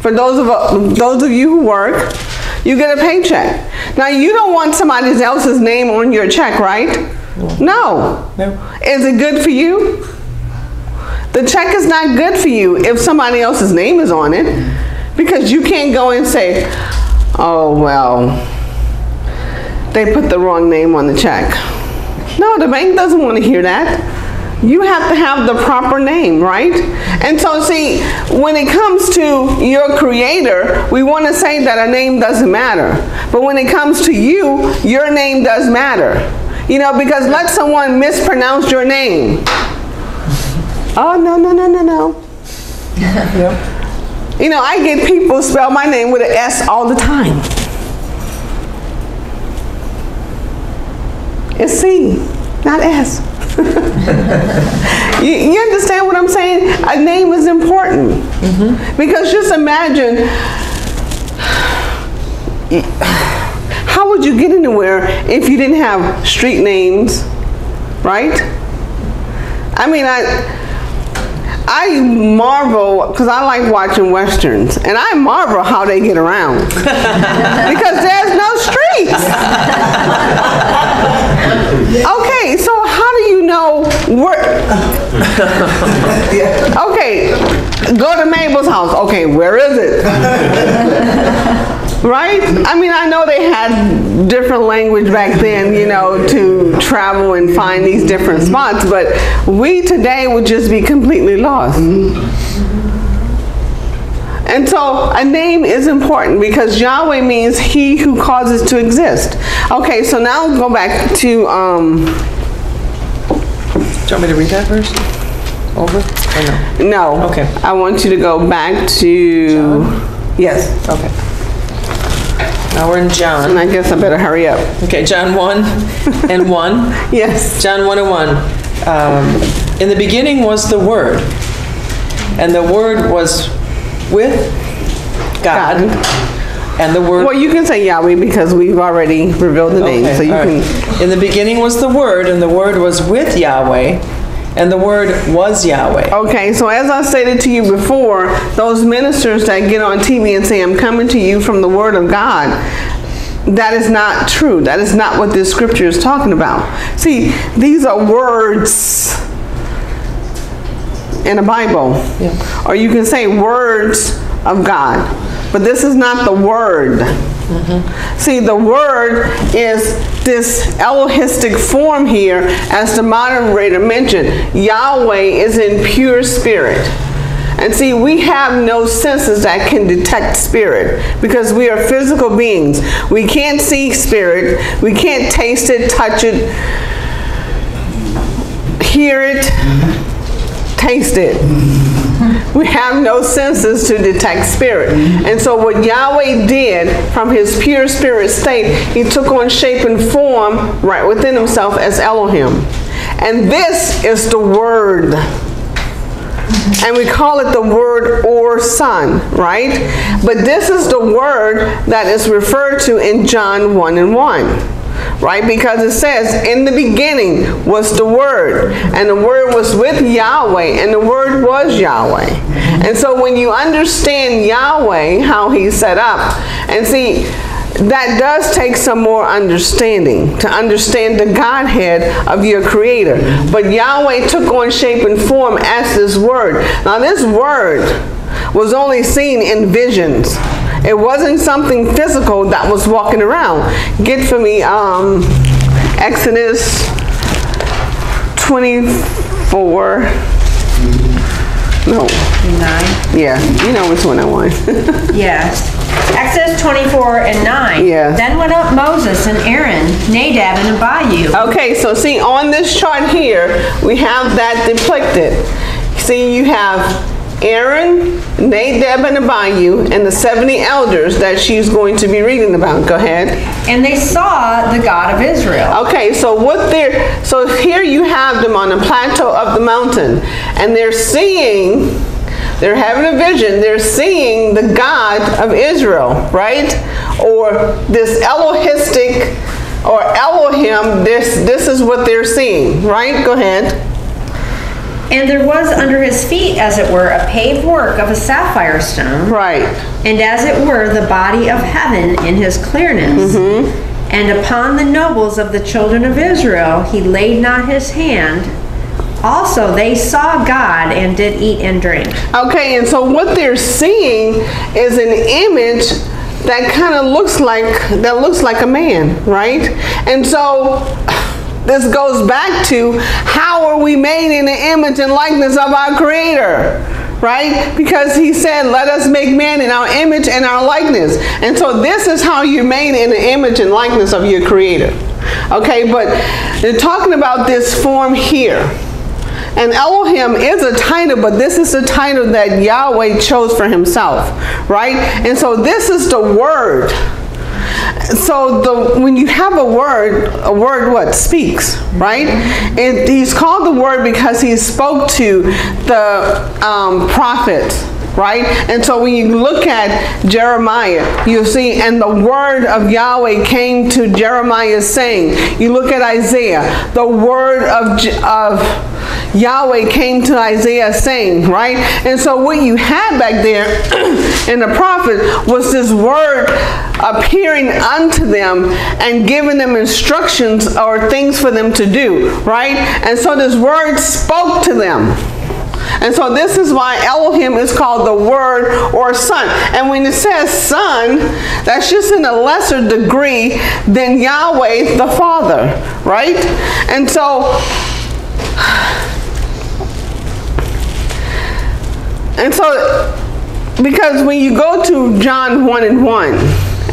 For those of those of you who work, You get a paycheck. Now you don't want somebody else's name on your check, right? No. No. Is it good for you? The check is not good for you if somebody else's name is on it because you can't go and say, oh, well, they put the wrong name on the check. No, the bank doesn't want to hear that. You have to have the proper name, right? And so, see, when it comes to your creator, we want to say that a name doesn't matter. But when it comes to you, your name does matter. You know, because let someone mispronounce your name. Oh, no, no, no, no, no. <laughs> You know, I get people spell my name with an S all the time. It's C, not S. <laughs> you, you understand what I'm saying? A name is important. Mm-hmm. Because just imagine how would you get anywhere if you didn't have street names, right? I mean, I I marvel because I like watching westerns, and I marvel how they get around <laughs> because there's no streets. <laughs> Okay, so how do you know where? Okay, go to Mabel's house. Okay, where is it? <laughs> Right? I mean, I know they had different language back then, you know, to travel and find these different spots, but we today would just be completely lost. And so a name is important because Yahweh means he who causes to exist. Okay, so now go back to, um, Do you want me to read that verse? Over? Or no? no. Okay. I want you to go back to, yes. Okay. Now we're in And John. I guess I better hurry up. Okay, John 1 <laughs> and 1. Yes. John 1 and 1. Um, in the beginning was the Word, and the Word was with God, and the Word. Well, you can say Yahweh because we've already revealed the name, Okay, so you all right. can. In the beginning was the Word, and the Word was with Yahweh, and the Word was Yahweh. Okay, so as I stated to you before, those ministers that get on TV and say, I'm coming to you from the Word of God, that is not true. That is not what this scripture is talking about. See, these are words in the Bible. Or you can say words of God. But this is not the Word. Mm-hmm. See, the word is this Elohistic form here, as the moderator mentioned. Yahweh is in pure spirit. And see, we have no senses that can detect spirit because we are physical beings. We can't see spirit, we can't taste it, touch it, hear it, mm-hmm. Taste it. We have no senses to detect spirit. And so what Yahweh did from his pure spirit state, he took on shape and form right within himself as Elohim. And this is the word. And we call it the word or son, right? But this is the word that is referred to in John 1 and 1 right? Because it says, in the beginning was the Word, and the Word was with Yahweh, and the Word was Yahweh. And so when you understand Yahweh, how He set up, and see, that does take some more understanding to understand the Godhead of your Creator. But Yahweh took on shape and form as this Word. Now, this Word was only seen in visions. It wasn't something physical that was walking around. Get for me um, Exodus 24. No, Nine. yeah, you know which one I want. <laughs> Yes. Exodus 24 and 9. Yeah. Then went up Moses and Aaron, Nadab and Abihu. Okay, so see on this chart here, we have that depicted. See, you have Aaron, Nadab, and Abihu, and the 70 elders that she's going to be reading about. Go ahead. And they saw the God of Israel. Okay, so what they're, so here you have them on the plateau of the mountain, and they're seeing, they're having a vision, they're seeing the God of Israel, right? Or this Elohistic, or Elohim, this, this is what they're seeing, right? Go ahead. And there was under his feet, as it were, a paved work of a sapphire stone, Right. and as it were, the body of heaven in his clearness. Mm-hmm. And upon the nobles of the children of Israel he laid not his hand. Also, they saw God and did eat and drink. Okay, and so what they're seeing is an image that kind of looks like that looks like a man, right? And so this goes back to how are we made in the image and likeness of our creator? Right? Because he said, let us make man in our image and our likeness. And so this is how you're made in the image and likeness of your creator. Okay, but they're talking about this form here. And Elohim is a title, but this is the title that Yahweh chose for himself, right? And so this is the word. So the when you have a word, a word what speaks, right? And he's called the word because he spoke to the um, prophets, right? And so when you look at Jeremiah, you see, and the word of Yahweh came to Jeremiah saying, you look at Isaiah, the word of, of Yahweh came to Isaiah saying, right? And so what you had back there <clears throat> in the prophet was this word appearing unto them and giving them instructions or things for them to do, right? And so this word spoke to them. And so this is why Elohim is called the Word or Son. And when it says Son, that's just in a lesser degree than Yahweh the Father, right? And so And so, because when you go to John 1 and 1,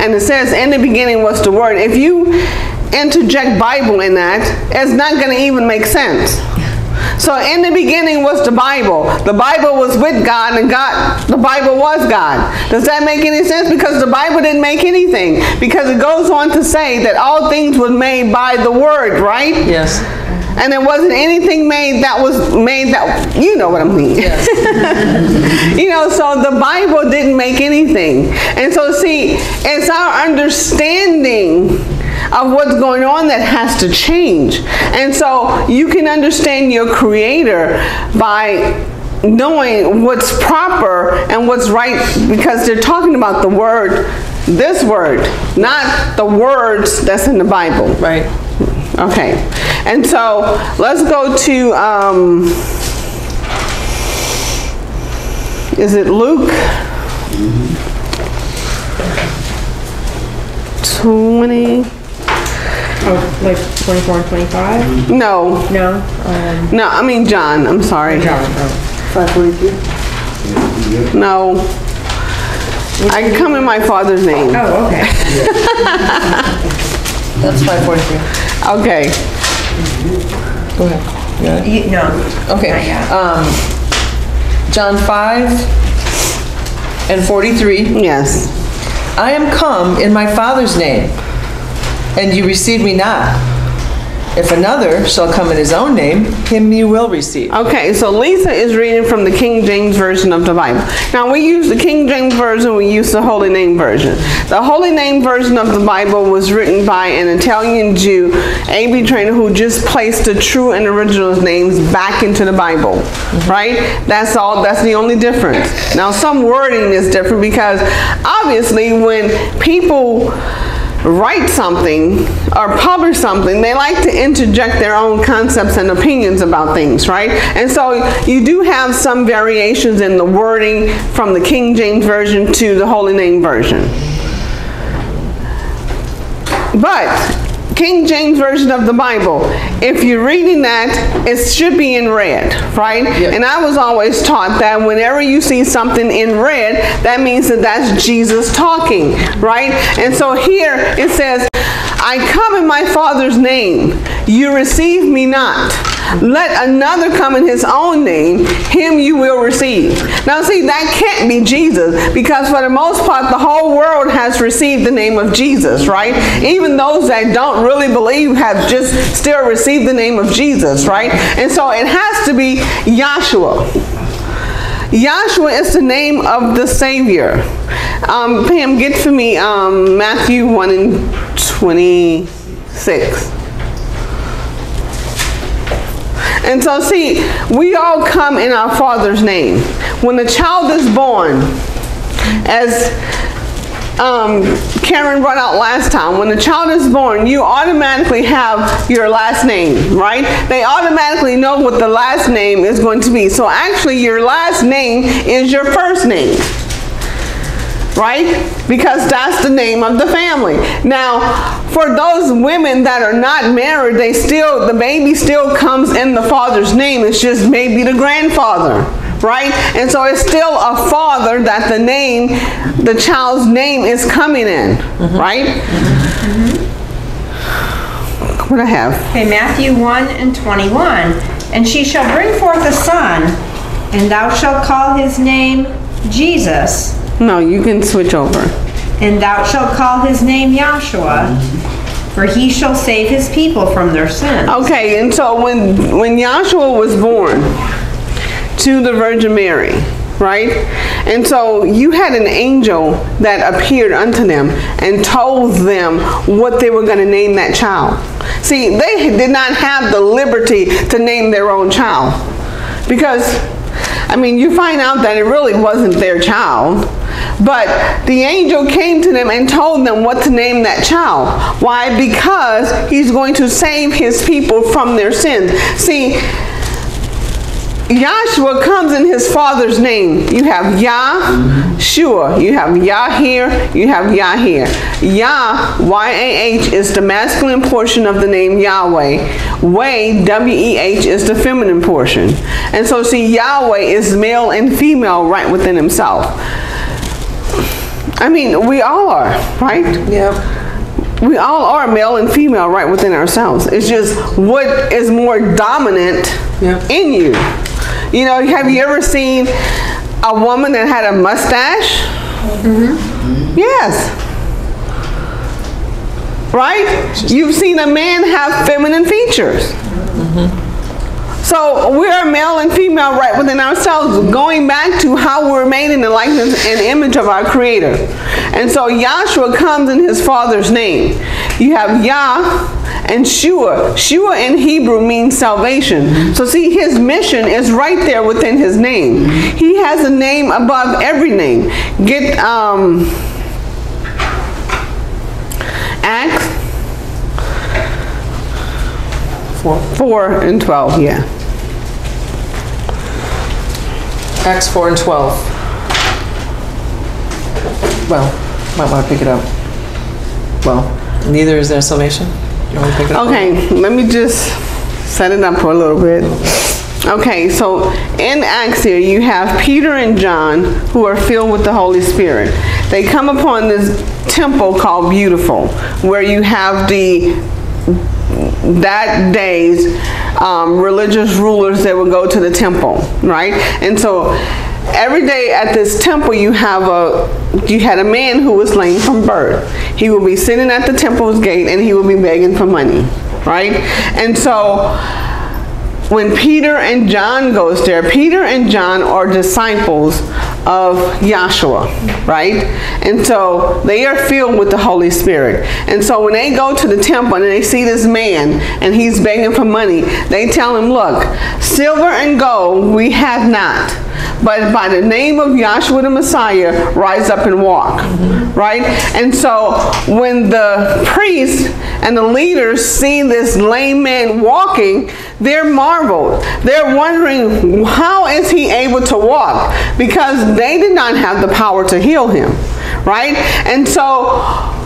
and it says, in the beginning was the Word, if you interject Bible in that, it's not going to even make sense. So in the beginning was the Bible. The Bible was with God and God, the Bible was God. Does that make any sense? Because the Bible didn't make anything. Because it goes on to say that all things were made by the Word, right? Yes. And there wasn't anything made that was made that, you know what I mean. <laughs> you know, so the Bible didn't make anything. And so, see, it's our understanding of what's going on that has to change. And so you can understand your creator by knowing what's proper and what's right because they're talking about the word, this word, not the words that's in the Bible. Right. Okay, and so let's go to, um, is it Luke? 20, Oh, like 24 and 25? no, No? Um, no, I mean John, I'm sorry. John, no. I come in my father's name. Oh, okay. <laughs> That's 543. Okay, Go ahead. You got it? You, no. Okay. Yet. Um, John 5 and 43. yes. I am come in my Father's name, and you receive me not. If another shall come in his own name, him you will receive. Okay, so Lisa is reading from the King James Version of the Bible. Now, we use the King James Version, we use the Holy Name Version. The Holy Name Version of the Bible was written by an Italian Jew, A.B. Traina, who just placed the true and original names back into the Bible, right? That's all, that's the only difference. Now, some wording is different because obviously when people write something or publish something, they like to interject their own concepts and opinions about things, right? And so you do have some variations in the wording from the King James Version to the Holy Name Version. But King James Version of the Bible, if you're reading that, it should be in red, right? And I was always taught that whenever you see something in red, that means that that's Jesus talking, right? And so here it says, I come in my Father's name, you receive me not. Let another come in his own name, him you will receive. Now see, that can't be Jesus because for the most part, the whole world has received the name of Jesus, right? Even those that don't really believe have just still received the name of Jesus, right? And so it has to be Yahshua. Yahshua is the name of the Savior. Um, Pam, get for me um, Matthew 1 and 26. And so, see, we all come in our Father's name. When the child is born, as um, Karen brought out last time, when the child is born, you automatically have your last name, right? They automatically know what the last name is going to be. So actually, your last name is your first name right? Because that's the name of the family. Now, for those women that are not married, they still the baby still comes in the father's name. It's just maybe the grandfather, right? And so it's still a father that the name, the child's name is coming in, mm-hmm. right? Mm-hmm. What I have? Okay, Matthew 1 and 21. And she shall bring forth a son, and thou shalt call his name Jesus. No, you can switch over. And thou shalt call his name Yahshua, for he shall save his people from their sins. Okay, and so when when Yahshua was born to the Virgin Mary, right? And so you had an angel that appeared unto them and told them what they were going to name that child. See, they did not have the liberty to name their own child because I mean, you find out that it really wasn't their child. But the angel came to them and told them what to name that child. Why? Because he's going to save his people from their sins. See, Yahshua comes in his father's name. You have Yah, Shua. You have Yah here. You have Yah here. Yah, Y-A-H, is the masculine portion of the name Yahweh. Way, W-E-H, is the feminine portion. And so see, Yahweh is male and female right within himself. I mean, we all are, right? Yep. We all are male and female right within ourselves. It's just what is more dominant Yeah. in you. You know, have you ever seen a woman that had a mustache? Mm-hmm. Yes. Right? You've seen a man have feminine features. Mm-hmm. So we're male and female right within ourselves, going back to how we're made in the likeness and image of our Creator. And so Yahshua comes in his Father's name. You have Yah and Shua. Shua in Hebrew means salvation. So see, his mission is right there within his name. He has a name above every name. Get um, Acts Four. 4 and 12, yeah. Acts 4 and 12. Well, might want to pick it up. Well, neither is there salvation. You want to pick it up? Okay, let me just set it up for a little bit. Okay, so in Acts here, you have Peter and John who are filled with the Holy Spirit. They come upon this temple called Beautiful, where you have the that day's um, religious rulers that would go to the temple, right? And so every day at this temple you have a you had a man who was lame from birth. He would be sitting at the temple's gate and he would be begging for money, right? And so when Peter and John goes there, Peter and John are disciples of Yahshua, right? And so they are filled with the Holy Spirit. And so when they go to the temple and they see this man and he's begging for money, they tell him, look, silver and gold we have not. But by the name of Yahshua the Messiah, rise up and walk. Right? And so when the priests and the leaders see this lame man walking, they're marveled. They're wondering, how is he able to walk? Because they did not have the power to heal him. Right? And so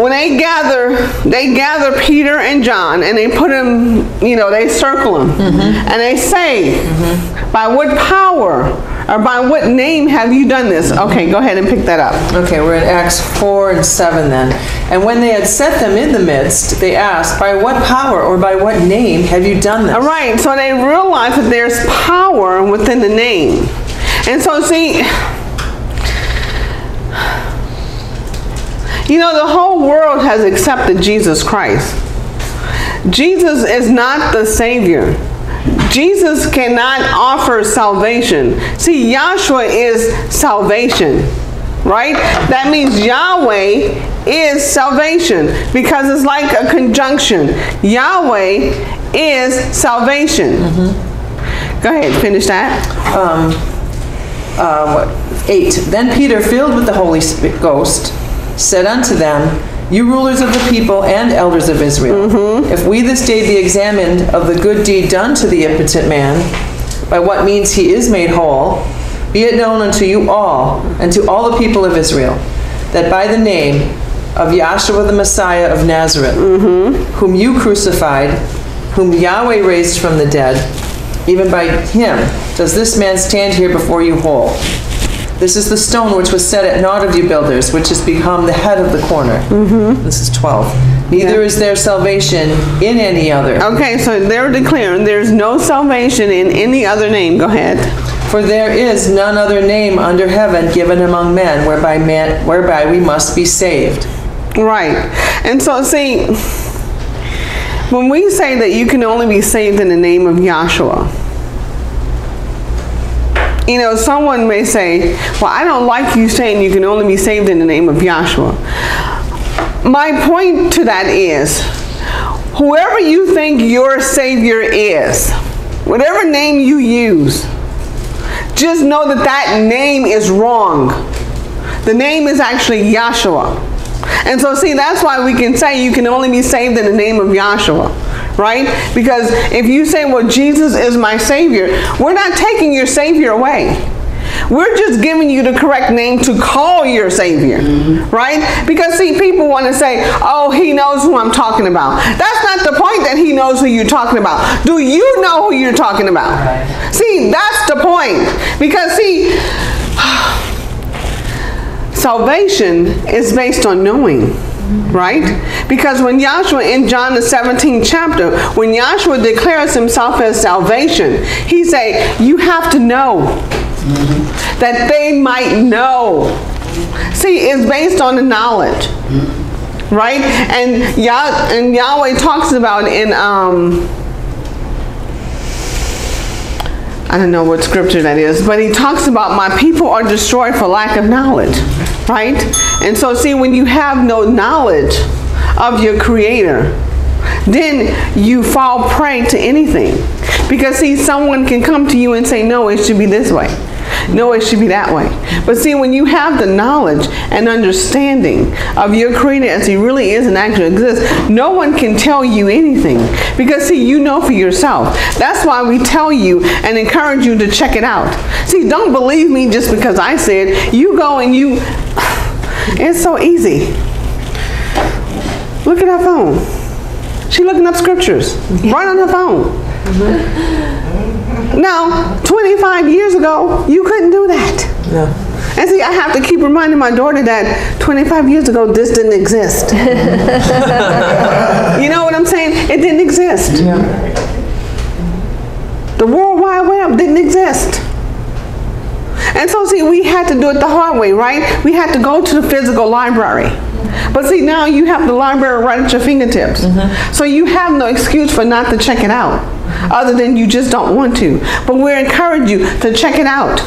when they gather, they gather Peter and John and they put him, you know, they circle him mm-hmm. and they say, mm-hmm. by what power or by what name have you done this? Mm-hmm. Okay, go ahead and pick that up. Okay, we're in Acts 4 and 7 then. And when they had set them in the midst, they asked, By what power or by what name have you done this? All right, so they realize that there's power within the name. And so, see, you know, the whole world has accepted Jesus Christ. Jesus is not the Savior. Jesus cannot offer salvation. See, Yahshua is salvation, right? That means Yahweh is salvation because it's like a conjunction. Yahweh is salvation. Go ahead, finish that. um, uh, what, 8. Then Peter, filled with the Holy Ghost, said unto them, You rulers of the people and elders of Israel, mm-hmm. if we this day be examined of the good deed done to the impotent man, by what means he is made whole, be it known unto you all, and to all the people of Israel, that by the name of Yahshua the Messiah of Nazareth, mm-hmm. whom you crucified, whom Yahweh raised from the dead, even by him does this man stand here before you whole. This is the stone which was set at naught of you builders, which has become the head of the corner. Mm-hmm. This is 12. Neither is there salvation in any other. Okay, so they're declaring there's no salvation in any other name. Go ahead. For there is none other name under heaven given among men whereby man whereby we must be saved. Right. And so, see, when we say that you can only be saved in the name of Yahshua, you know, someone may say, Well, I don't like you saying you can only be saved in the name of Yahshua. My point to that is whoever you think your Savior is, whatever name you use, just know that that name is wrong. The name is actually Yahshua. And so, see, that's why we can say you can only be saved in the name of Yahshua, right? Because if you say, well, Jesus is my Savior, we're not taking your Savior away. We're just giving you the correct name to call your Savior, mm-hmm. right? Because, see, people want to say, oh, he knows who I'm talking about. That's not the point that he knows who you're talking about. Do you know who you're talking about? See, that's the point. Because, see, <sighs> salvation is based on knowing right? Because when Yahshua in John the 17th chapter when Yahshua declares himself as salvation he say you have to know that they might know. See it's based on the knowledge. Right? And Yah and Yahweh talks about in um I don't know what scripture that is, but he talks about my people are destroyed for lack of knowledge, right? And so, see, when you have no knowledge of your creator, then you fall prey to anything. Because, see, someone can come to you and say, no, it should be this way. No, it should be that way. But see, when you have the knowledge and understanding of your creator as he really is and actually exists, no one can tell you anything. Because see, you know for yourself. That's why we tell you and encourage you to check it out. See, don't believe me just because I said, you go and you, <sighs> it's so easy. Look at her phone. She looking up scriptures right on her phone. Mm-hmm. Now, 25 years ago, you couldn't do that. No. And see, I have to keep reminding my daughter that 25 years ago, this didn't exist. <laughs> you know what I'm saying? It didn't exist. Yeah. The World Wide Web didn't exist. And so, see, we had to do it the hard way, right? We had to go to the physical library. But see, now you have the library right at your fingertips. Mm-hmm. So you have no excuse for not to check it out, other than you just don't want to. But we encourage you to check it out.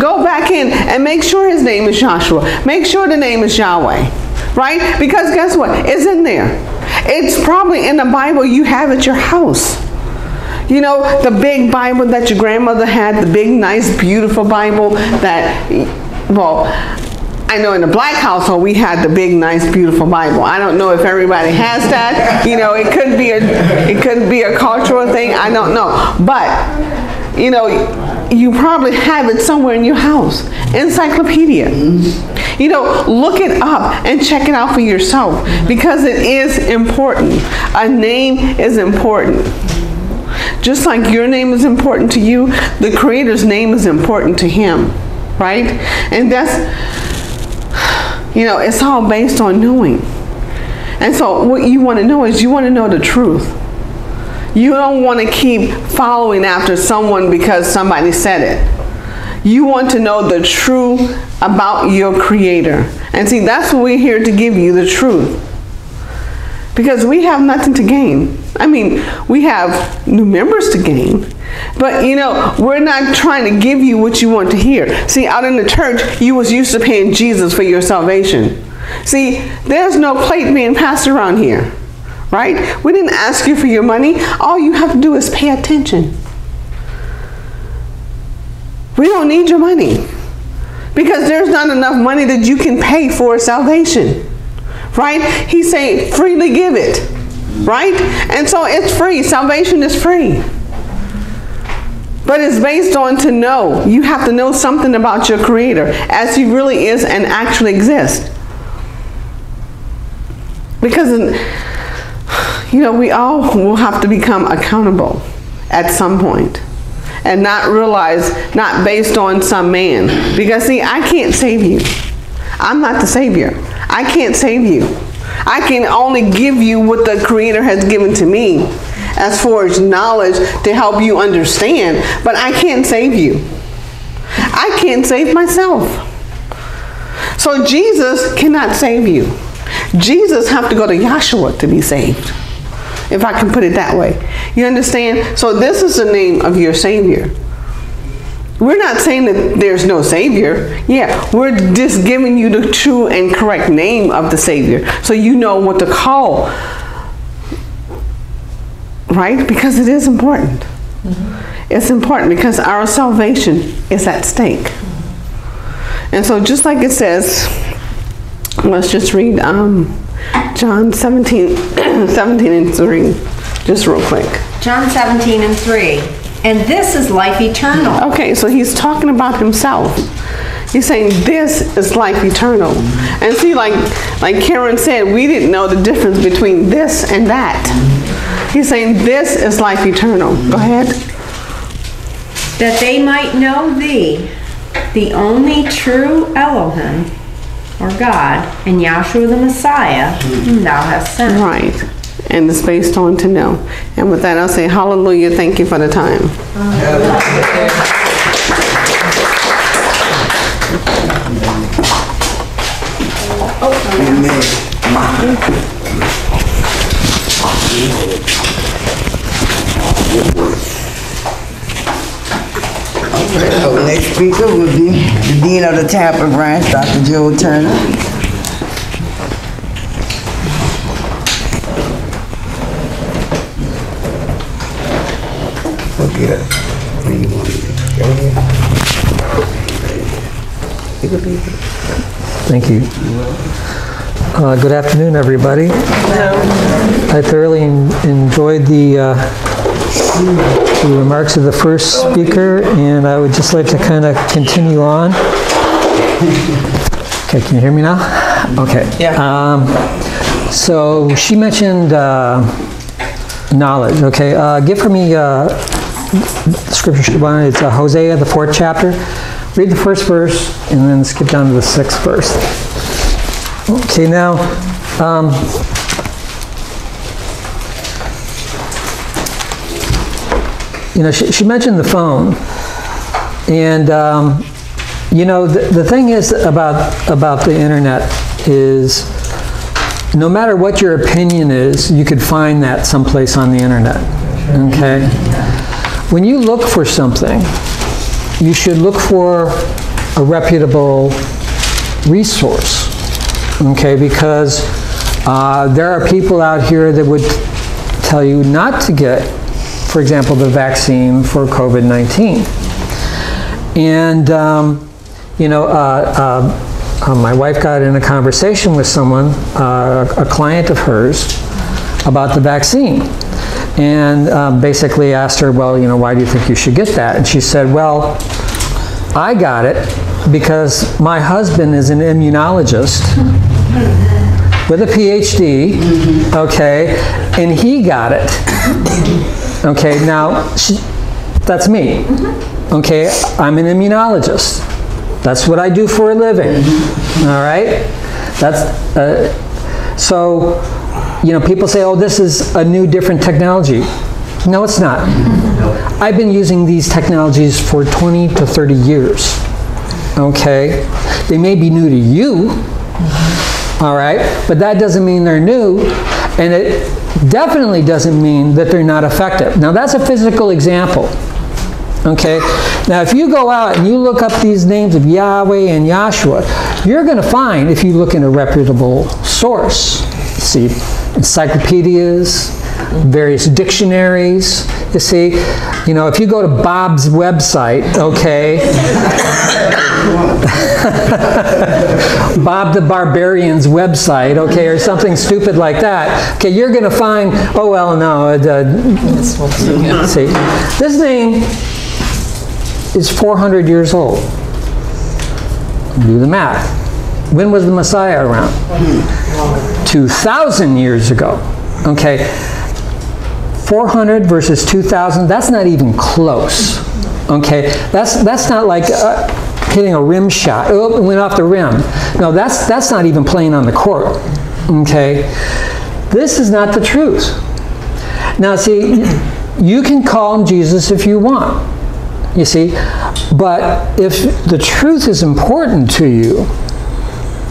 Go back in and make sure his name is Yahshua. Make sure the name is Yahweh, right? Because guess what? It's in there. It's probably in the Bible you have at your house. You know, the big Bible that your grandmother had, the big, nice, beautiful Bible that, well, I know in the black household we had the big, nice, beautiful Bible. I don't know if everybody has that. You know, it could be a, it could be a cultural thing. I don't know, but you know, you probably have it somewhere in your house. Encyclopedia. You know, look it up and check it out for yourself because it is important. A name is important. Just like your name is important to you, the Creator's name is important to Him, right? And that's, you know, it's all based on knowing. And so, what you want to know is you want to know the truth. You don't want to keep following after someone because somebody said it. You want to know the truth about your Creator. And see, that's what we're here to give you the truth because we have nothing to gain. I mean, we have new members to gain, but you know, we're not trying to give you what you want to hear. See, out in the church, you was used to paying Jesus for your salvation. See, there's no plate being passed around here, right? We didn't ask you for your money. All you have to do is pay attention. We don't need your money because there's not enough money that you can pay for salvation, right? He's saying freely give it, right? And so it's free. Salvation is free. But it's based on to know. You have to know something about your Creator as He really is and actually exists. Because, you know, we all will have to become accountable at some point and not realize, not based on some man. Because, see, I can't save you. I'm not the Savior. I can't save you. I can only give you what the Creator has given to me as far as knowledge to help you understand, but I can't save you. I can't save myself. So Jesus cannot save you. Jesus have to go to Yahshua to be saved. If I can put it that way. You understand? So this is the name of your Savior. We're not saying that there's no Savior. Yeah, we're just giving you the true and correct name of the Savior so you know what to call. Right? Because it is important. Mm-hmm. It's important because our salvation is at stake. And so, just like it says, let's just read um, John 17, <clears throat> 17 and 3, just real quick. John 17 and 3. And this is life eternal. Okay, so he's talking about himself. He's saying this is life eternal. And see, like like Karen said, we didn't know the difference between this and that. He's saying this is life eternal. Go ahead. That they might know thee, the only true Elohim, or God, and Yahshua the Messiah, whom thou hast sent. Right. And it's based on to know. And with that, I'll say hallelujah. Thank you for the time. So next speaker will be the Dean of the Tampa branch, Dr. Joe Turner. Look at it. Where you want it? Right here? Thank you. Uh, Good afternoon, everybody. I thoroughly en- enjoyed the uh, the remarks of the first speaker, and I would just like to kind of continue on. Okay, can you hear me now? Okay. Yeah. So she mentioned uh, knowledge, okay? Uh, Give for me uh, scripture it's uh, Hosea, the fourth chapter. Read the first verse and then skip down to the sixth verse. Okay, now, um, you know, she, she mentioned the phone. And, um, you know, the, the thing is about, about the internet is no matter what your opinion is, you could find that someplace on the internet. Okay? When you look for something, you should look for a reputable resource. Okay? Because uh, there are people out here that would tell you not to get, for example, the vaccine for COVID 19. And, um, you know, uh, uh, uh, my wife got in a conversation with someone, uh, a client of hers, about the vaccine. And um, basically asked her, well, you know, why do you think you should get that? And she said, well, I got it because my husband is an immunologist with a PhD, okay, and he got it. Okay, now, she, that's me. Okay, I'm an immunologist. That's what I do for a living. All right? That's, uh, so, you know, people say, oh, this is a new, different technology. No, it's not. I've been using these technologies for 20 to 30 years. Okay? They may be new to you, all right? But that doesn't mean they're new, and it definitely doesn't mean that they're not effective. Now, that's a physical example. Okay? Now, if you go out and you look up these names of Yahweh and Yahshua, you're going to find, if you look in a reputable source, see, encyclopedias, various dictionaries. You see, you know, if you go to Bob's website, okay, <laughs> Bob the Barbarian's website, okay, or something stupid like that, okay, you're going to find, oh, well, no, uh, see, this name is 400 years old. Do the math. When was the Messiah around? 2,000 years ago. Okay, 400 versus 2,000, that's not even close. Okay, that's, that's not like uh, hitting a rim shot. Oh, it went off the rim. No, that's, that's not even playing on the court. Okay, this is not the truth. Now, see, you can call him Jesus if you want, you see, but if the truth is important to you,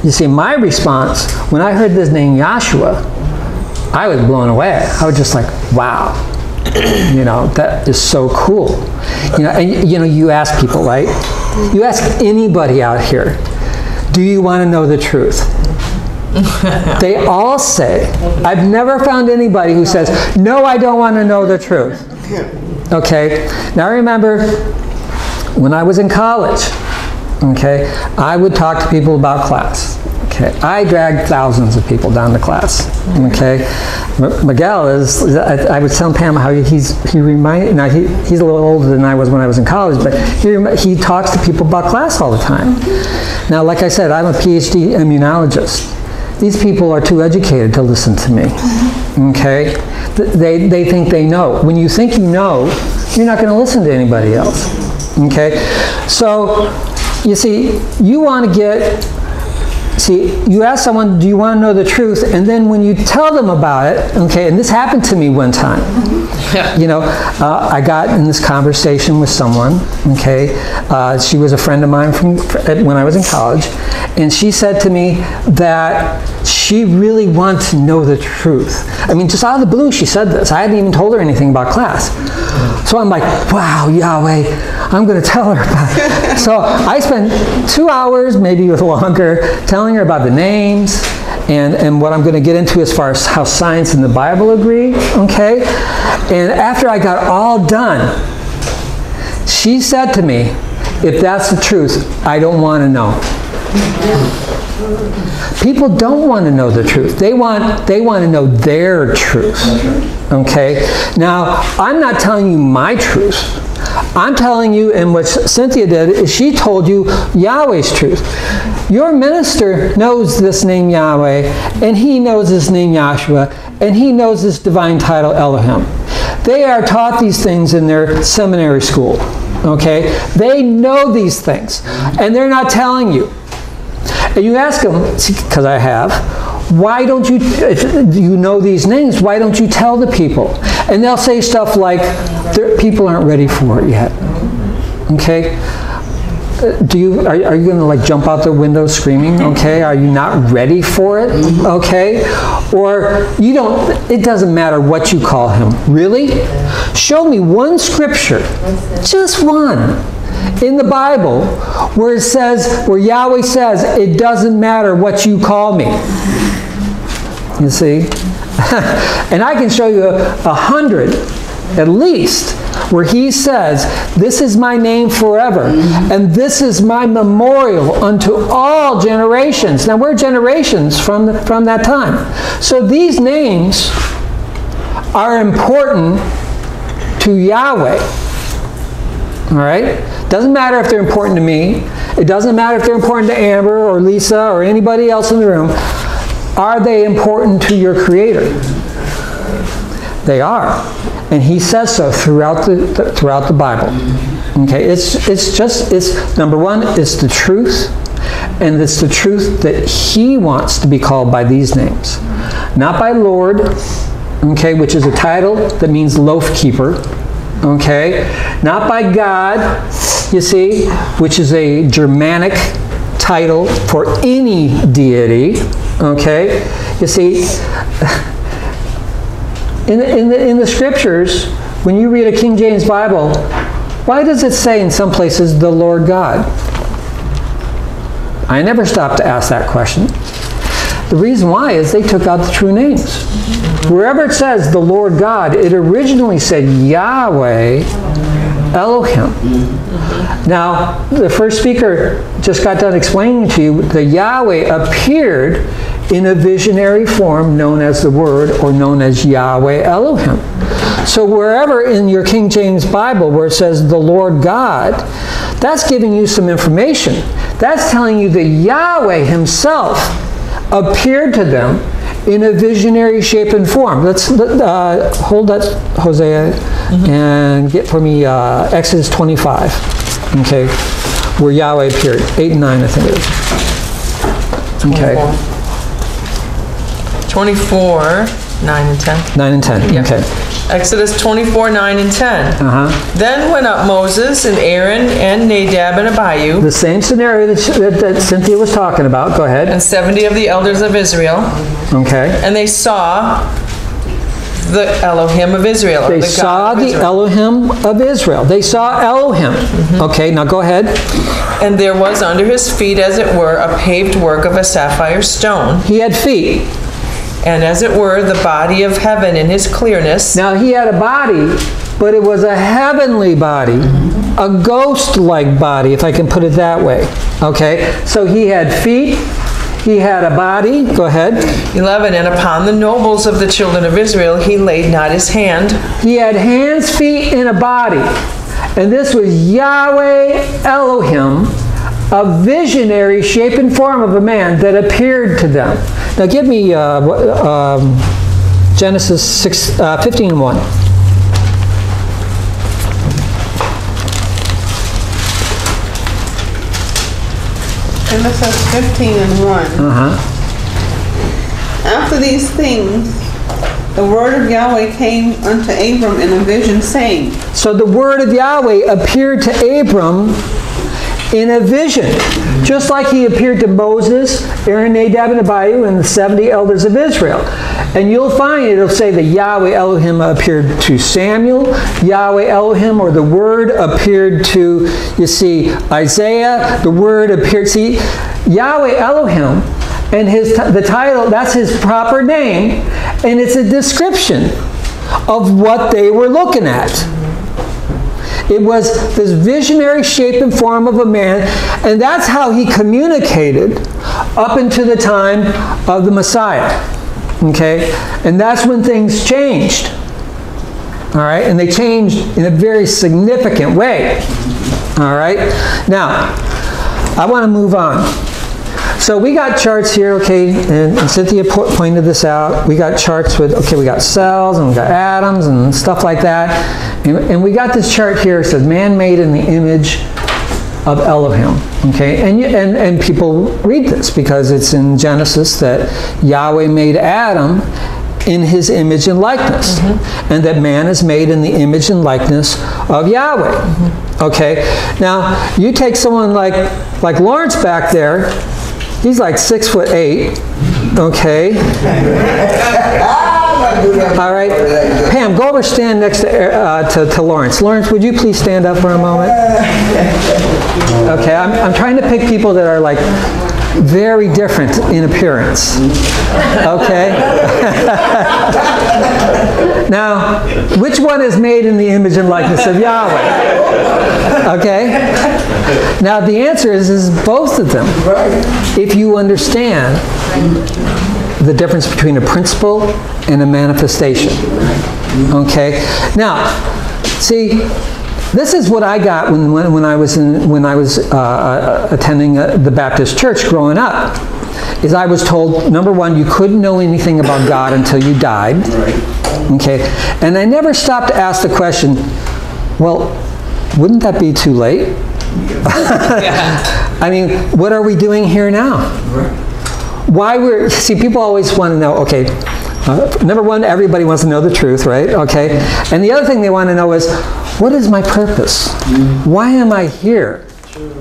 you see, my response when I heard this name Yahshua, I was blown away. I was just like, wow, <clears throat> you know, that is so cool. You know, and you know, you ask people, right? You ask anybody out here, do you want to know the truth? <laughs> they all say, I've never found anybody who says, no, I don't want to know the truth. Okay, now remember, when I was in college, okay, I would talk to people about class. Okay, I dragged thousands of people down to class. Okay, Miguel is. I, I was telling Pam how he's he remind now he, he's a little older than I was when I was in college, but he he talks to people about class all the time. Now, like I said, I'm a PhD immunologist. These people are too educated to listen to me. Okay, they they think they know. When you think you know, you're not going to listen to anybody else. Okay, so you see, you want to get See, you ask someone, do you want to know the truth? And then when you tell them about it, okay, and this happened to me one time. You know, uh, I got in this conversation with someone, okay, uh, she was a friend of mine from when I was in college, and she said to me that she really wants to know the truth. I mean, just out of the blue, she said this. I hadn't even told her anything about class. So I'm like, wow, Yahweh, I'm going to tell her about it. <laughs> So I spent two hours, maybe longer, telling her about the names and, and what I'm going to get into as far as how science and the Bible agree, okay? And after I got all done, she said to me, if that's the truth, I don't want to know. People don't want to know the truth. They want they want to know their truth. Okay? Now, I'm not telling you my truth. I'm telling you, and what Cynthia did is she told you Yahweh's truth. Your minister knows this name Yahweh, and he knows this name Yahshua, and he knows this divine title Elohim. They are taught these things in their seminary school. Okay? They know these things, and they're not telling you. And you ask them, because I have, why don't you, if you know these names, why don't you tell the people? And they'll say stuff like, people aren't ready for it yet. Okay? Do you, are, are you going to like jump out the window screaming? Okay? Are you not ready for it? Okay? Or you don't, it doesn't matter what you call him. Really? Show me one scripture, just one, in the Bible where it says, where Yahweh says, it doesn't matter what you call me. You see? <laughs> and I can show you a, a hundred, at least, where he says, This is my name forever, and this is my memorial unto all generations. Now, we're generations from, the, from that time. So these names are important to Yahweh. All right? Doesn't matter if they're important to me. It doesn't matter if they're important to Amber or Lisa or anybody else in the room. Are they important to your Creator? They are. And he says so throughout the, th- throughout the Bible. Okay, it's, it's just, it's, number one, it's the truth, and it's the truth that he wants to be called by these names. Not by Lord, okay, which is a title that means loaf keeper, okay? Not by God, you see, which is a Germanic title for any deity, okay? You see, <sighs> in the, in, the, in the scriptures, when you read a King James Bible, why does it say in some places the Lord God? I never stop to ask that question. The reason why is they took out the true names. Wherever it says the Lord God, it originally said Yahweh Elohim. Now, the first speaker just got done explaining to you the Yahweh appeared in a visionary form known as the Word or known as Yahweh Elohim. So, wherever in your King James Bible where it says the Lord God, that's giving you some information. That's telling you that Yahweh Himself appeared to them in a visionary shape and form. Let's uh, hold that, Hosea, and get for me uh, Exodus 25, okay, where Yahweh appeared. 8 and 9, I think it is. Okay, 24, 9 and 10. 9 and 10, Yeah. okay. Exodus 24, 9 and 10. Uh-huh. Then went up Moses and Aaron and Nadab and Abihu The same scenario that, that, that Cynthia was talking about. Go ahead. and 70 of the elders of Israel, Okay. and they saw the Elohim of Israel. They the saw God the Israel. Elohim of Israel. They saw Elohim. Mm-hmm. Okay, now go ahead. And there was under his feet, as it were, a paved work of a sapphire stone, He had feet. and as it were, the body of heaven in his clearness. Now he had a body, but it was a heavenly body, mm-hmm. a ghost-like body, if I can put it that way. Okay, so he had feet, he had a body. Go ahead. 11. And upon the nobles of the children of Israel he laid not his hand, He had hands, feet, and a body. And this was Yahweh Elohim, a visionary shape and form of a man that appeared to them. Now give me uh, um, Genesis 6, uh, 15 and 1. Genesis 15 and 1. Uh-huh. After these things, the word of Yahweh came unto Abram in a vision, saying, So the word of Yahweh appeared to Abram in a vision, just like he appeared to Moses, Aaron, Nadab, and Abihu, and the 70 elders of Israel. And you'll find it'll say that Yahweh Elohim appeared to Samuel, Yahweh Elohim, or the word appeared to, you see, Isaiah, the word appeared, see, Yahweh Elohim, and his the title, that's his proper name, and it's a description of what they were looking at. It was this visionary shape and form of a man, and that's how he communicated up into the time of the Messiah. Okay? And that's when things changed. All right? And they changed in a very significant way. All right? Now, I want to move on. So we got charts here, okay, and, and Cynthia po- pointed this out. We got charts with, okay, we got cells and we got atoms and stuff like that. And, and we got this chart here, it says man made in the image of Elohim, okay? And, you, and, and people read this because it's in Genesis that Yahweh made Adam in his image and likeness, mm-hmm. and that man is made in the image and likeness of Yahweh. Mm-hmm. Okay, now you take someone like like Lawrence back there. He's like six foot eight. Okay. <laughs> All right, Pam, go over stand next to, uh, to to Lawrence. Lawrence, would you please stand up for a moment? <laughs> Okay, I'm, I'm trying to pick people that are like very different in appearance. Okay? <laughs> now, which one is made in the image and likeness of Yahweh? Okay? Now, the answer is, is both of them. If you understand the difference between a principle and a manifestation. Okay? Now, see, this is what I got when, when, when I was, in, when I was uh, uh, attending uh, the Baptist church growing up. Is I was told, number one, you couldn't know anything about God until you died. Okay? And I never stopped to ask the question, well, wouldn't that be too late? <laughs> I mean, what are we doing here now? Why we're, see, people always want to know, okay, uh, number one, everybody wants to know the truth, right? Okay. And the other thing they want to know is, what is my purpose? Why am I here?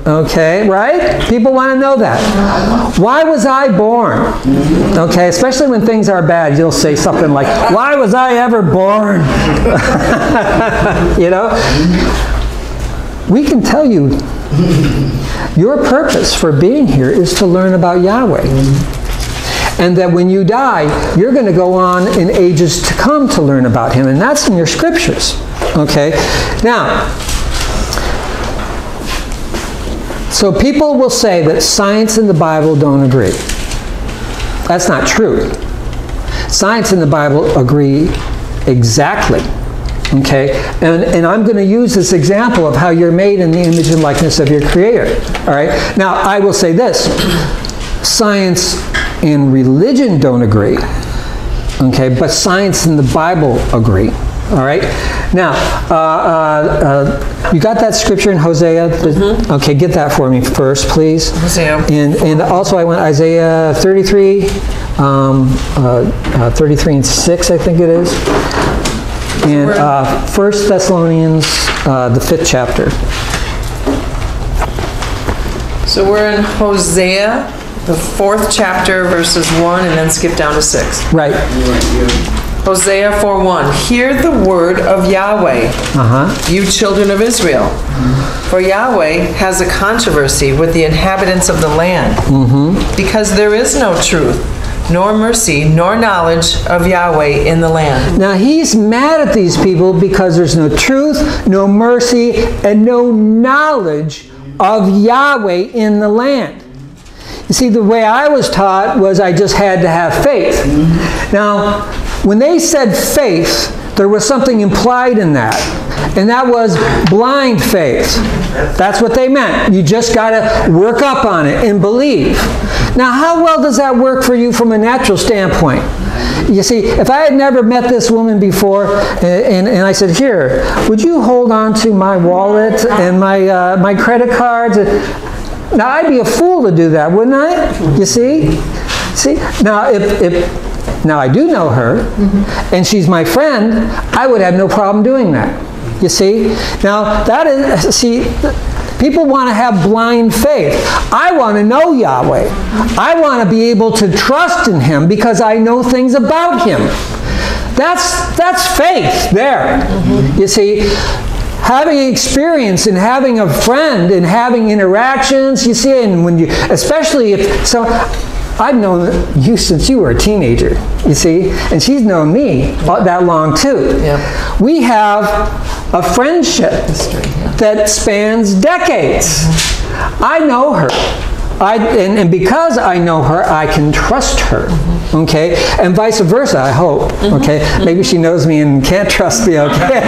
Okay, right? People want to know that. Why was I born? Okay, especially when things are bad, you'll say something like, Why was I ever born? <laughs> you know? We can tell you your purpose for being here is to learn about Yahweh. And that when you die, you're going to go on in ages to come to learn about him. And that's in your scriptures. Okay? Now, so people will say that science and the Bible don't agree. That's not true. Science and the Bible agree exactly. Okay? And, and I'm going to use this example of how you're made in the image and likeness of your Creator. All right? Now, I will say this science and religion don't agree. Okay? But science and the Bible agree. All right? Now, uh, uh, uh, you got that scripture in Hosea? The- Okay, get that for me first, please. Hosea. And, and also I want Isaiah 33, um, uh, uh, 33 and 6, I think it is. And uh, 1 Thessalonians, uh, the fifth chapter. So we're in Hosea, the fourth chapter, verses 1, and then skip down to 6. Right. Hosea 4:1 Hear the word of Yahweh, Uh-huh. you children of Israel. For Yahweh has a controversy with the inhabitants of the land, because there is no truth, nor mercy, nor knowledge of Yahweh in the land. Now he's mad at these people because there's no truth, no mercy, and no knowledge of Yahweh in the land. You see, the way I was taught was I just had to have faith. Now, when they said faith, there was something implied in that, and that was blind faith. That's what they meant. You just got to work up on it and believe. Now, how well does that work for you from a natural standpoint? You see, if I had never met this woman before, and, and, and I said, "Here, would you hold on to my wallet and my uh, my credit cards?" Now, I'd be a fool to do that, wouldn't I? You see? See? Now, if, if now I do know her, mm-hmm. and she's my friend, I would have no problem doing that. You see? Now, that is, see, people want to have blind faith. I want to know Yahweh. I want to be able to trust in Him because I know things about Him. That's, that's faith there. Mm-hmm. You see? Having experience and having a friend and having interactions, you see, and when you, especially if so, I've known you since you were a teenager, you see, and she's known me that long too. Yeah. We have a friendship that spans decades. I know her. I, and, and because I know her, I can trust her. Okay? And vice versa, I hope. Mm-hmm. Okay? Maybe she knows me and can't trust me, okay? <laughs>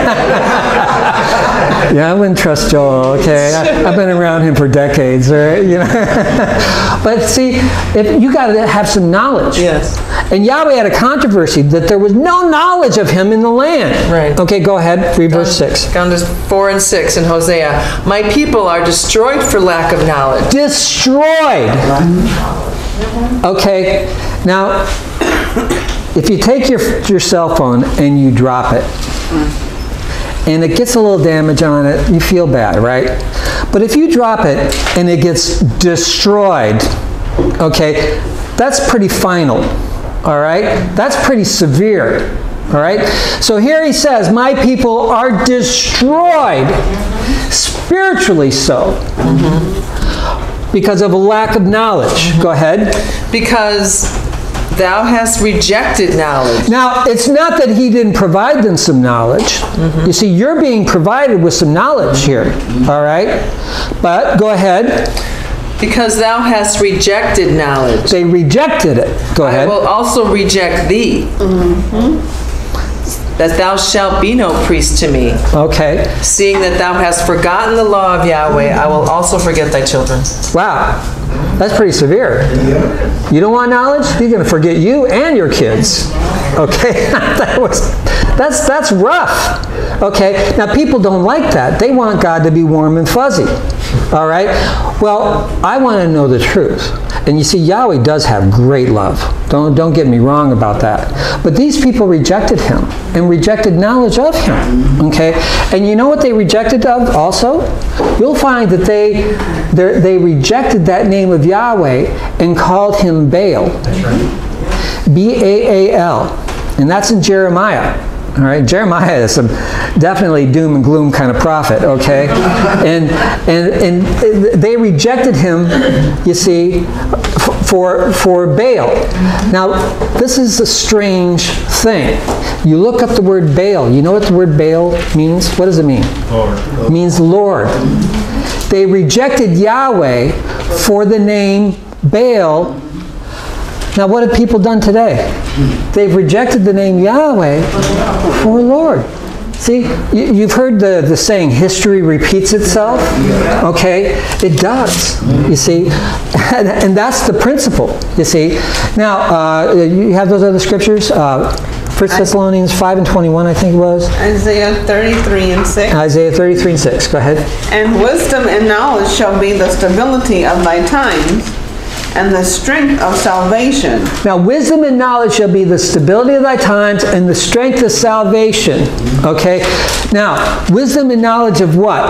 yeah, I wouldn't trust Joel, okay? I, have been around him for decades, right? You know? <laughs> but see, if you got to have some knowledge. Yes. And Yahweh had a controversy that there was no knowledge of him in the land. Right. Okay, go ahead. Read verse 6. Down to 4 and 6 in Hosea. My people are destroyed for lack of knowledge. destroyed. Okay, now, if you take your, your cell phone and you drop it, and it gets a little damage on it, you feel bad, right? But if you drop it and it gets destroyed, okay, that's pretty final, all right? That's pretty severe, all right? So here he says, My people are destroyed, spiritually so because of a lack of knowledge. Mm-hmm. Go ahead. Because thou hast rejected knowledge. Now, it's not that he didn't provide them some knowledge. Mm-hmm. You see, you're being provided with some knowledge here, mm-hmm. all right? But go ahead. Because thou hast rejected knowledge. They rejected it. Go ahead. I ahead. will also reject thee. That thou shalt be no priest to me. Okay. Seeing that thou hast forgotten the law of Yahweh, I will also forget thy children. Wow. That's pretty severe. You don't want knowledge? He's going to forget you and your kids. Okay? <laughs> that was that's that's rough. Okay? Now people don't like that. They want God to be warm and fuzzy. All right? Well, I want to know the truth. And you see Yahweh does have great love. Don't don't get me wrong about that. But these people rejected him and rejected knowledge of him. Okay? And you know what they rejected of also? You'll find that they they're- rejected that name of Yahweh and called him Baal. B A A L. And that's in Jeremiah. All right, Jeremiah is some definitely doom and gloom kind of prophet, okay? And, and, and they rejected him, you see, for, for Baal. Now, this is a strange thing. You look up the word Baal. You know what the word Baal means? What does it mean? Lord. It means Lord. They rejected Yahweh for the name Baal. Now, what have people done today? They've rejected the name Yahweh for Lord. See, you- you've heard the, the saying, history repeats itself. Okay? It does, you see. And, <laughs> and that's the principle, you see. Now, uh, you have those other scriptures? Uh, 1 Thessalonians 5 and 21, I think it was. Isaiah 33 and 6. Isaiah 33 and 6. Go ahead. And wisdom and knowledge shall be the stability of thy times, and the strength of salvation. Now, wisdom and knowledge shall be the stability of thy times and the strength of salvation. Okay? Now, wisdom and knowledge of what?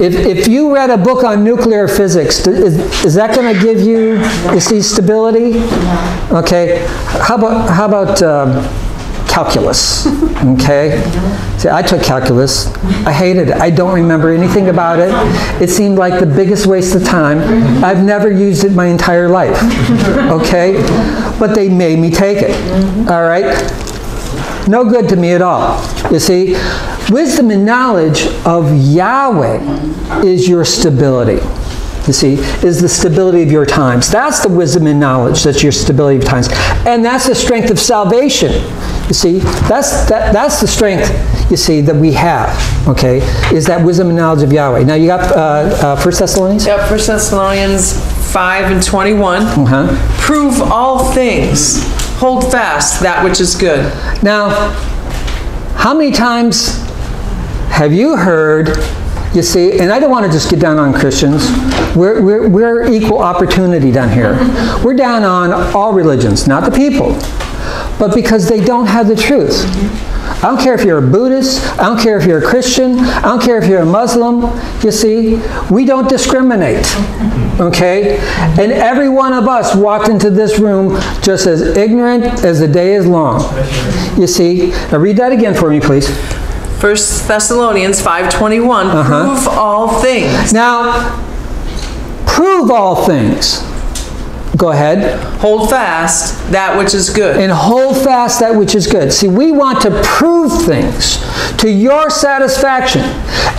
If, if you read a book on nuclear physics, is, is that going to give you, you see, stability? No. Okay. How about, how about um, calculus? Okay. See, I took calculus. I hated it. I don't remember anything about it. It seemed like the biggest waste of time. I've never used it my entire life. Okay. But they made me take it. All right. No good to me at all. You see, wisdom and knowledge of Yahweh is your stability. You see, is the stability of your times. That's the wisdom and knowledge. That's your stability of times. And that's the strength of salvation. You see, that's, that, that's the strength, you see, that we have, okay, is that wisdom and knowledge of Yahweh. Now, you got uh, uh, 1 Thessalonians? Yep, 1 Thessalonians 5 and 21. Uh-huh. Prove all things, hold fast that which is good. Now, how many times have you heard, you see, and I don't want to just get down on Christians, we're, we're, we're equal opportunity down here. We're down on all religions, not the people, but because they don't have the truth. I don't care if you're a Buddhist, I don't care if you're a Christian, I don't care if you're a Muslim, you see, we don't discriminate, okay? And every one of us walked into this room just as ignorant as the day is long. You see, now read that again for me, please. 1 Thessalonians 5:21. Uh-huh. Prove all things. Now, prove all things. Go ahead. Hold fast that which is good. and hold fast that which is good. See, we want to prove things to your satisfaction.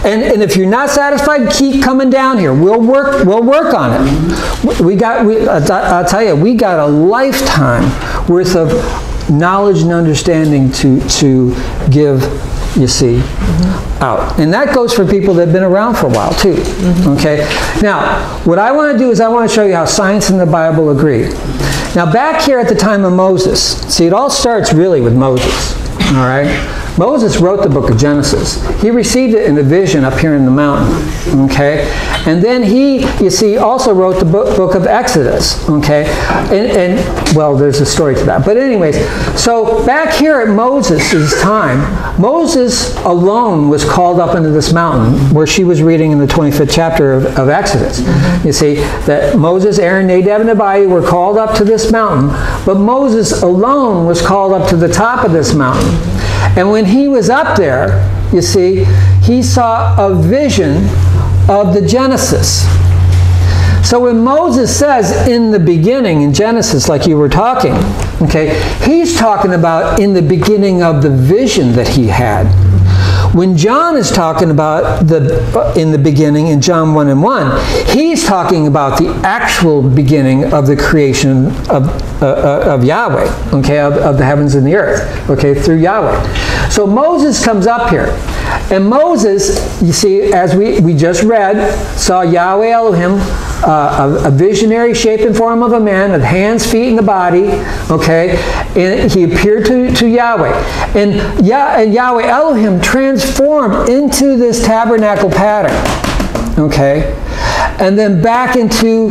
And, and if you're not satisfied, keep coming down here. We'll work, we'll work on it. We got, we, I'll I'll tell you, we got a lifetime worth of knowledge and understanding to, to give, you see, out. And that goes for people that have been around for a while too. Okay? Now, what I want to do is I want to show you how science and the Bible agree. Now, back here at the time of Moses, see, it all starts really with Moses. All right? Moses wrote the book of Genesis. He received it in a vision up here in the mountain. Okay? And then he, you see, also wrote the book, book of Exodus. Okay? And, and, well, there's a story to that. But, anyways, so back here at Moses' time, Moses alone was called up into this mountain where she was reading in the 25th chapter of, of Exodus. You see, that Moses, Aaron, Nadab, and Abihu were called up to this mountain, but Moses alone was called up to the top of this mountain. And when he was up there, you see, he saw a vision of the Genesis. So when Moses says in the beginning in Genesis, like you were talking, okay, he's talking about in the beginning of the vision that he had. When John is talking about the in the beginning in John 1 and 1, he's talking about the actual beginning of the creation of, uh, uh, of Yahweh, okay, of, of the heavens and the earth, okay, through Yahweh. So Moses comes up here. And Moses, you see, as we, we just read, saw Yahweh Elohim, uh, a, a visionary shape and form of a man, with hands, feet, and the body. Okay, and he appeared to, to Yahweh, and, Yah, and Yahweh Elohim transformed into this tabernacle pattern. Okay, and then back into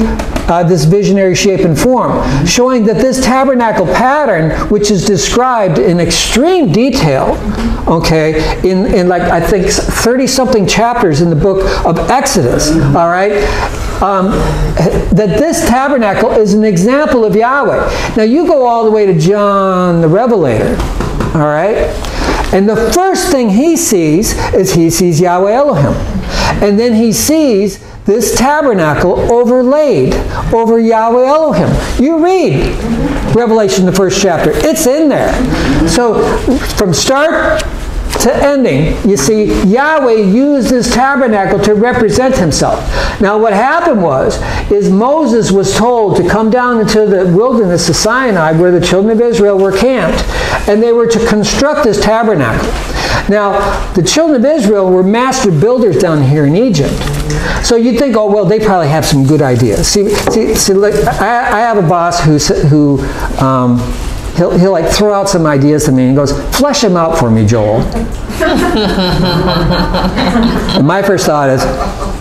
uh, this visionary shape and form, showing that this tabernacle pattern, which is described in extreme detail, okay, in, in like I think 30 something chapters in the book of Exodus, all right, um, that this tabernacle is an example of Yahweh. Now you go all the way to John the Revelator, all right, and the first thing he sees is he sees Yahweh Elohim. And then he sees this tabernacle overlaid over Yahweh Elohim. You read Revelation, the first chapter, it's in there. So from start to ending, you see, Yahweh used this tabernacle to represent himself. Now, what happened was, is Moses was told to come down into the wilderness of Sinai where the children of Israel were camped, and they were to construct this tabernacle. Now, the children of Israel were master builders down here in Egypt. So you'd think, oh, well, they probably have some good ideas. See, see, see look, I, I have a boss who, who um, he'll, he'll like throw out some ideas to me and goes, flesh them out for me, Joel. and <laughs> my first thought is,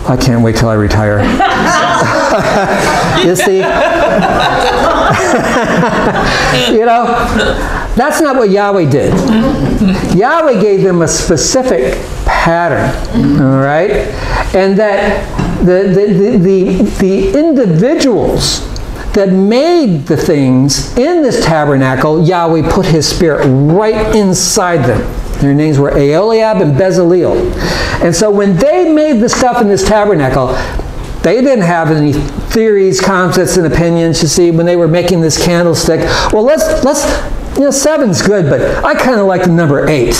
I can't wait till I retire. <laughs> you see? <laughs> you know, that's not what Yahweh did. Yahweh gave them a specific pattern, all right? And that the, the, the, the, individuals that made the things in this tabernacle, Yahweh put his spirit right inside them. Their names were Aholiab and Bezaleel. And so when they made the stuff in this tabernacle, they didn't have any theories, concepts, and opinions, you see, when they were making this candlestick. Well, let's, let's, you know, seven's good, but I kind of like the number eight,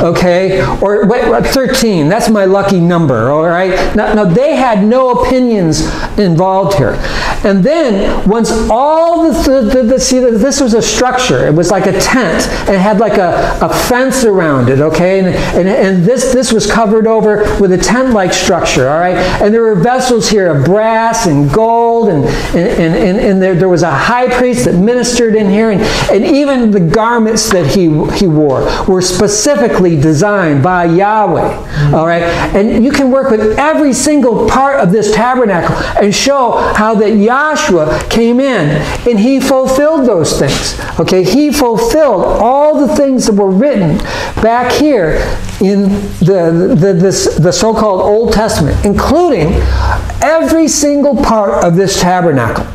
okay? Or wait, 13, that's my lucky number, all right? Now, now, they had no opinions involved here. And then, once all the, the, the, see, this was a structure. It was like a tent, and it had like a, a fence around it, okay? And, and, and this, this was covered over with a tent-like structure, all right? And there were vessels here of brass and gold, and, and, and, and there, there was a high priest that ministered in here, and, and even the garments that he, he wore were specifically designed by Yahweh. All right? And you can work with every single part of this tabernacle and show how that Yahshua came in and he fulfilled those things. Okay? He fulfilled all the things that were written back here in the, the, this, the so-called Old Testament, including every single part of this tabernacle.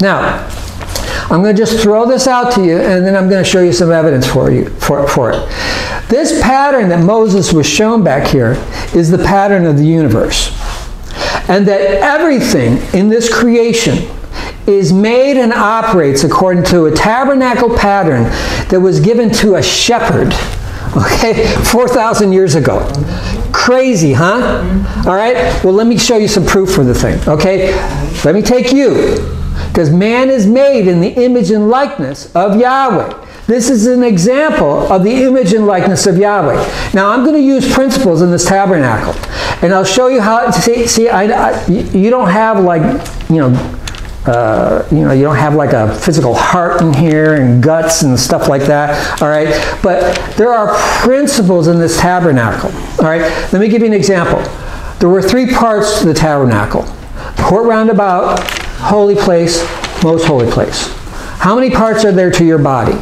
Now, I'm going to just throw this out to you and then I'm going to show you some evidence for you for, for it. This pattern that Moses was shown back here is the pattern of the universe. And that everything in this creation is made and operates according to a tabernacle pattern that was given to a shepherd, okay, 4,000 years ago. Crazy, huh? All right, well, let me show you some proof for the thing, okay? Let me take you because man is made in the image and likeness of Yahweh. This is an example of the image and likeness of Yahweh. Now I'm going to use principles in this tabernacle. And I'll show you how, see, see I, I, you don't have like, you know, uh, you know, you don't have like a physical heart in here and guts and stuff like that, all right? But there are principles in this tabernacle, all right? Let me give you an example. There were three parts to the tabernacle. Court roundabout, holy place, most holy place. How many parts are there to your body?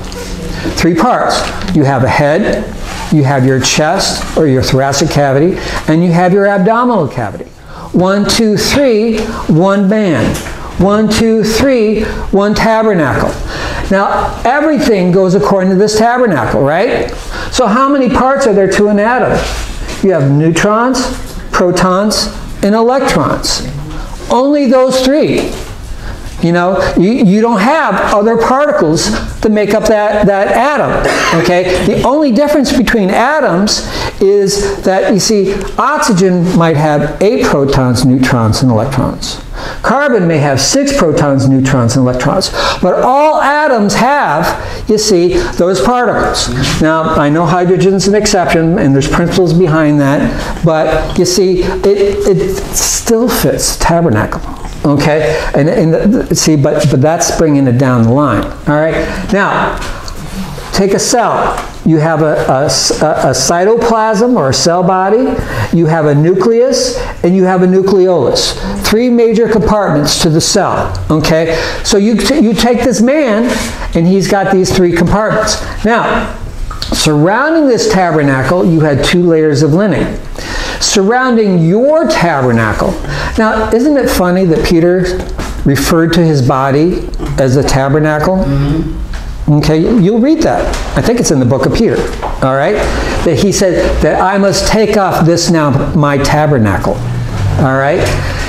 Three parts. You have a head, you have your chest or your thoracic cavity, and you have your abdominal cavity. One, two, three, one band. One, two, three, one tabernacle. Now, everything goes according to this tabernacle, right? So how many parts are there to an atom? You have neutrons, protons, and electrons. Only those three. You know, you, you don't have other particles to make up that, that atom. Okay? The only difference between atoms is that, you see, oxygen might have eight protons, neutrons, and electrons. Carbon may have six protons, neutrons, and electrons. But all atoms have, you see, those particles. Now, I know hydrogen's an exception, and there's principles behind that, but you see, it, it still fits tabernacle. Okay, and, and see, but but that's bringing it down the line. All right, now take a cell. You have a, a, a, cytoplasm or a cell body, you have a nucleus, and you have a nucleolus. Three major compartments to the cell, okay? So you, you take this man, and he's got these three compartments. Now, surrounding this tabernacle, you had two layers of linen surrounding your tabernacle. Now, isn't it funny that Peter referred to his body as a tabernacle? Mm-hmm. Okay, you'll read that. I think it's in the book of Peter. All right? That he said that I must take off this now, my tabernacle. all right?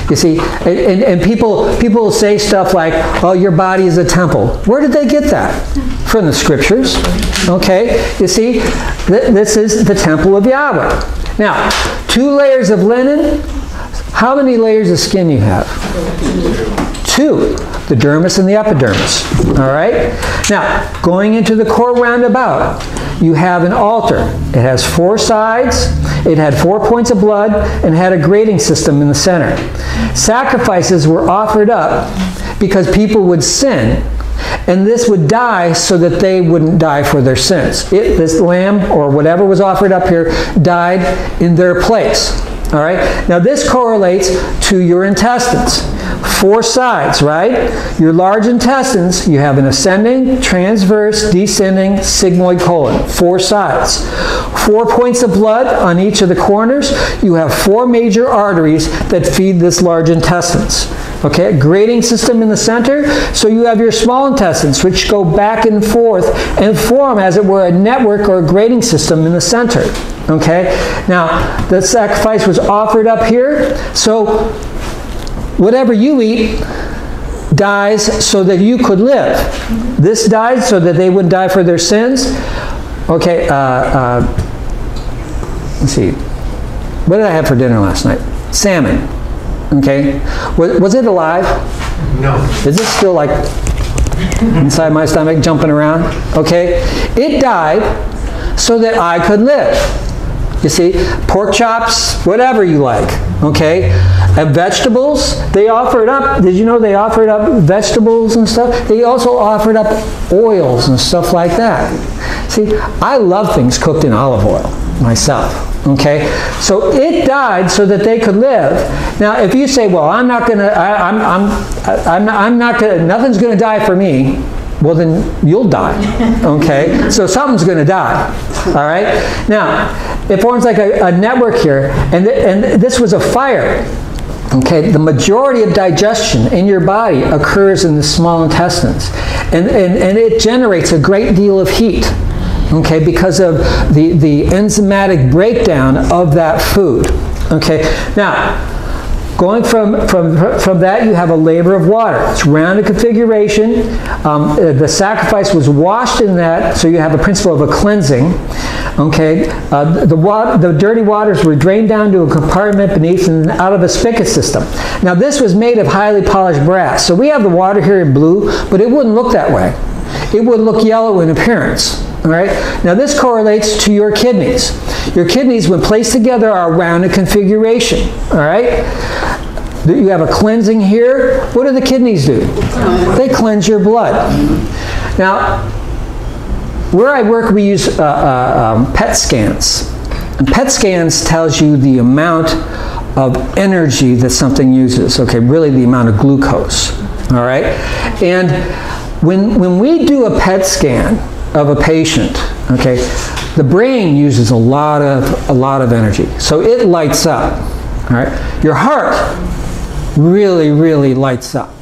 You see, and, and, people, people say stuff like, oh, your body is a temple. Where did they get that? From the scriptures, okay? You see, th- this is the temple of Yahweh. Now, two layers of linen, how many layers of skin you have? Two, the dermis and the epidermis. All right? Now, going into the court roundabout, you have an altar. It has four sides, it had four points of blood, and had a grating system in the center. Sacrifices were offered up because people would sin, and this would die so that they wouldn't die for their sins. It, this lamb or whatever was offered up here died in their place. All right? Now, this correlates to your intestines. Four sides, right? Your large intestines, you have an ascending, transverse, descending, sigmoid colon. Four sides. Four points of blood on each of the corners. You have four major arteries that feed this large intestines. Okay, grating system in the center. So you have your small intestines, which go back and forth and form, as it were, a network or a grating system in the center. Okay, now the sacrifice was offered up here. So whatever you eat dies so that you could live. This died so that they wouldn't die for their sins. Okay, uh, uh, let's see. What did I have for dinner last night? Salmon. Okay, was, was it alive? No. Is it still like inside my stomach jumping around? Okay, it died so that I could live. You see, pork chops, whatever you like, okay? And vegetables, they offered up, did you know they offered up vegetables and stuff? They also offered up oils and stuff like that. See, I love things cooked in olive oil myself. Okay, so it died so that they could live. Now, if you say, "Well, I'm not gonna, I, I'm, I'm, I'm, I'm not gonna, nothing's gonna die for me," well, then you'll die. Okay, so something's gonna die. All right. Now, it forms like a, a network here, and th- and this was a fire. Okay, the majority of digestion in your body occurs in the small intestines, and, and, and it generates a great deal of heat okay, because of the, the enzymatic breakdown of that food. Okay, now, going from, from, from that, you have a laver of water. It's rounded configuration. Um, uh, the sacrifice was washed in that, so you have a principle of a cleansing. Okay, uh, the, wa- the dirty waters were drained down to a compartment beneath and out of a spigot system. Now, this was made of highly polished brass. So we have the water here in blue, but it wouldn't look that way. It would look yellow in appearance. All right. Now this correlates to your kidneys. Your kidneys, when placed together, are rounded configuration. All right. You have a cleansing here. What do the kidneys do? They cleanse your blood. Now, where I work, we use uh, uh, um, PET scans. And PET scans tells you the amount of energy that something uses. Okay, really the amount of glucose. All right. And when when we do a PET scan, of a patient, okay, the brain uses a lot of a lot of energy. So it lights up. All right? Your heart really, really lights up.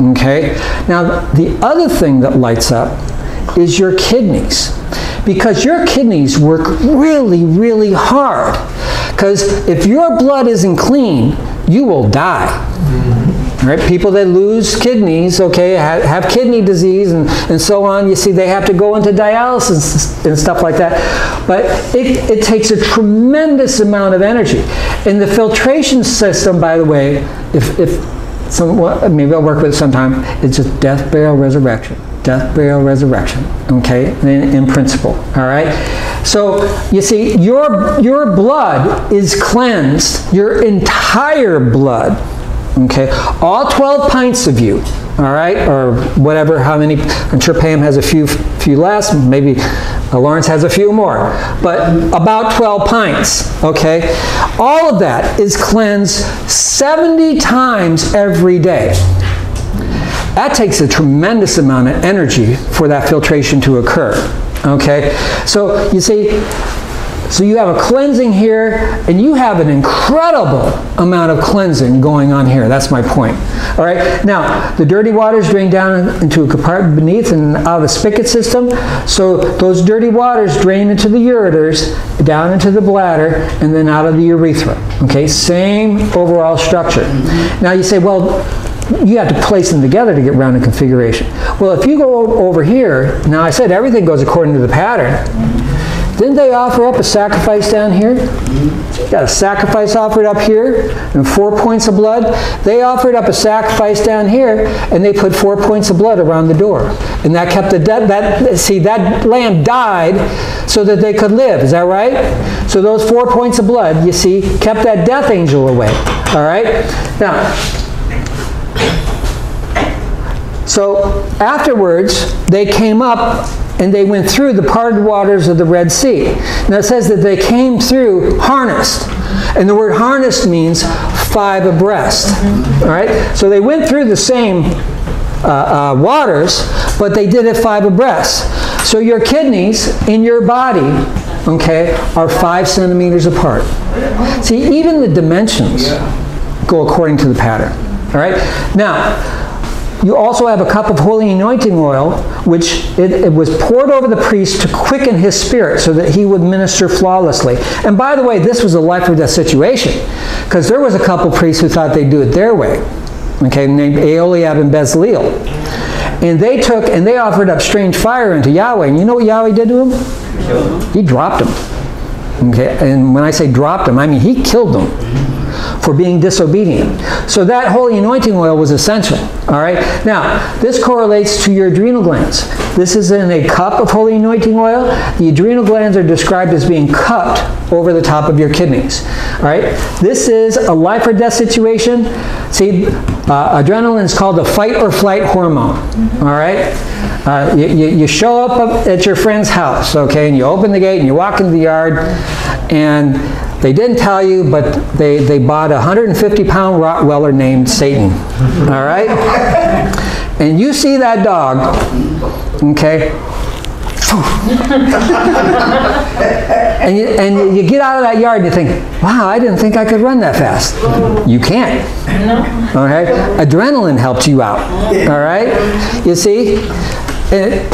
Okay? Now the other thing that lights up is your kidneys. Because your kidneys work really, really hard. Because if your blood isn't clean, you will die. Right? People that lose kidneys, okay, have, have, kidney disease and, and so on, you see, they have to go into dialysis and stuff like that. But it, it takes a tremendous amount of energy. And the filtration system, by the way, if, if some, well, maybe I'll work with it sometime, it's just death, burial, resurrection. Death, burial, resurrection. Okay, in, in principle. All right. So you see, your your blood is cleansed. Your entire blood Okay, all 12 pints of you, all right, or whatever, how many, I'm sure Pam has a few, few less, maybe Lawrence has a few more, but about 12 pints, okay? All of that is cleansed 70 times every day. That takes a tremendous amount of energy for that filtration to occur, okay? So you see, So you have a cleansing here, and you have an incredible amount of cleansing going on here. That's my point. All right. Now, the dirty waters drain down into a compartment beneath and out of the spigot system. So those dirty waters drain into the ureters, down into the bladder, and then out of the urethra. Okay. Same overall structure. Now you say, well, you have to place them together to get round in configuration. Well, if you go over here, now I said everything goes according to the pattern. Didn't they offer up a sacrifice down here? Got a sacrifice offered up here and four points of blood. They offered up a sacrifice down here and they put four points of blood around the door. And that kept the dead, that, see, that lamb died so that they could live. Is that right? So those four points of blood, you see, kept that death angel away. All right? Now, so afterwards, they came up and they went through the parted waters of the Red Sea. Now it says that they came through harnessed. And the word harnessed means five abreast. All right? So they went through the same uh, uh, waters, but they did it five abreast. So your kidneys in your body, okay, are five centimeters apart. See, even the dimensions go according to the pattern. All right? Now, you also have a cup of holy anointing oil, which it, it, was poured over the priest to quicken his spirit so that he would minister flawlessly. And by the way, this was a life or death situation, because there was a couple priests who thought they'd do it their way, okay, named Aholiab and Bezaleel. And they took and they offered up strange fire into Yahweh. And you know what Yahweh did to him? He dropped him. Okay, and when I say dropped him, I mean he killed them for being disobedient. So that holy anointing oil was essential. All right. Now this correlates to your adrenal glands. This is in a cup of holy anointing oil. The adrenal glands are described as being cupped over the top of your kidneys. All right. This is a life or death situation. See, uh, adrenaline is called the fight or flight hormone. All right. Uh, you, you, you show up at your friend's house, okay, and you open the gate and you walk into the yard, and they didn't tell you, but they, they bought a 150 pound Rottweiler named Satan. All right? And you see that dog, okay? <laughs> and you, and you get out of that yard and you think, wow, I didn't think I could run that fast. You can't. All right? Adrenaline helps you out. All right? You see? It,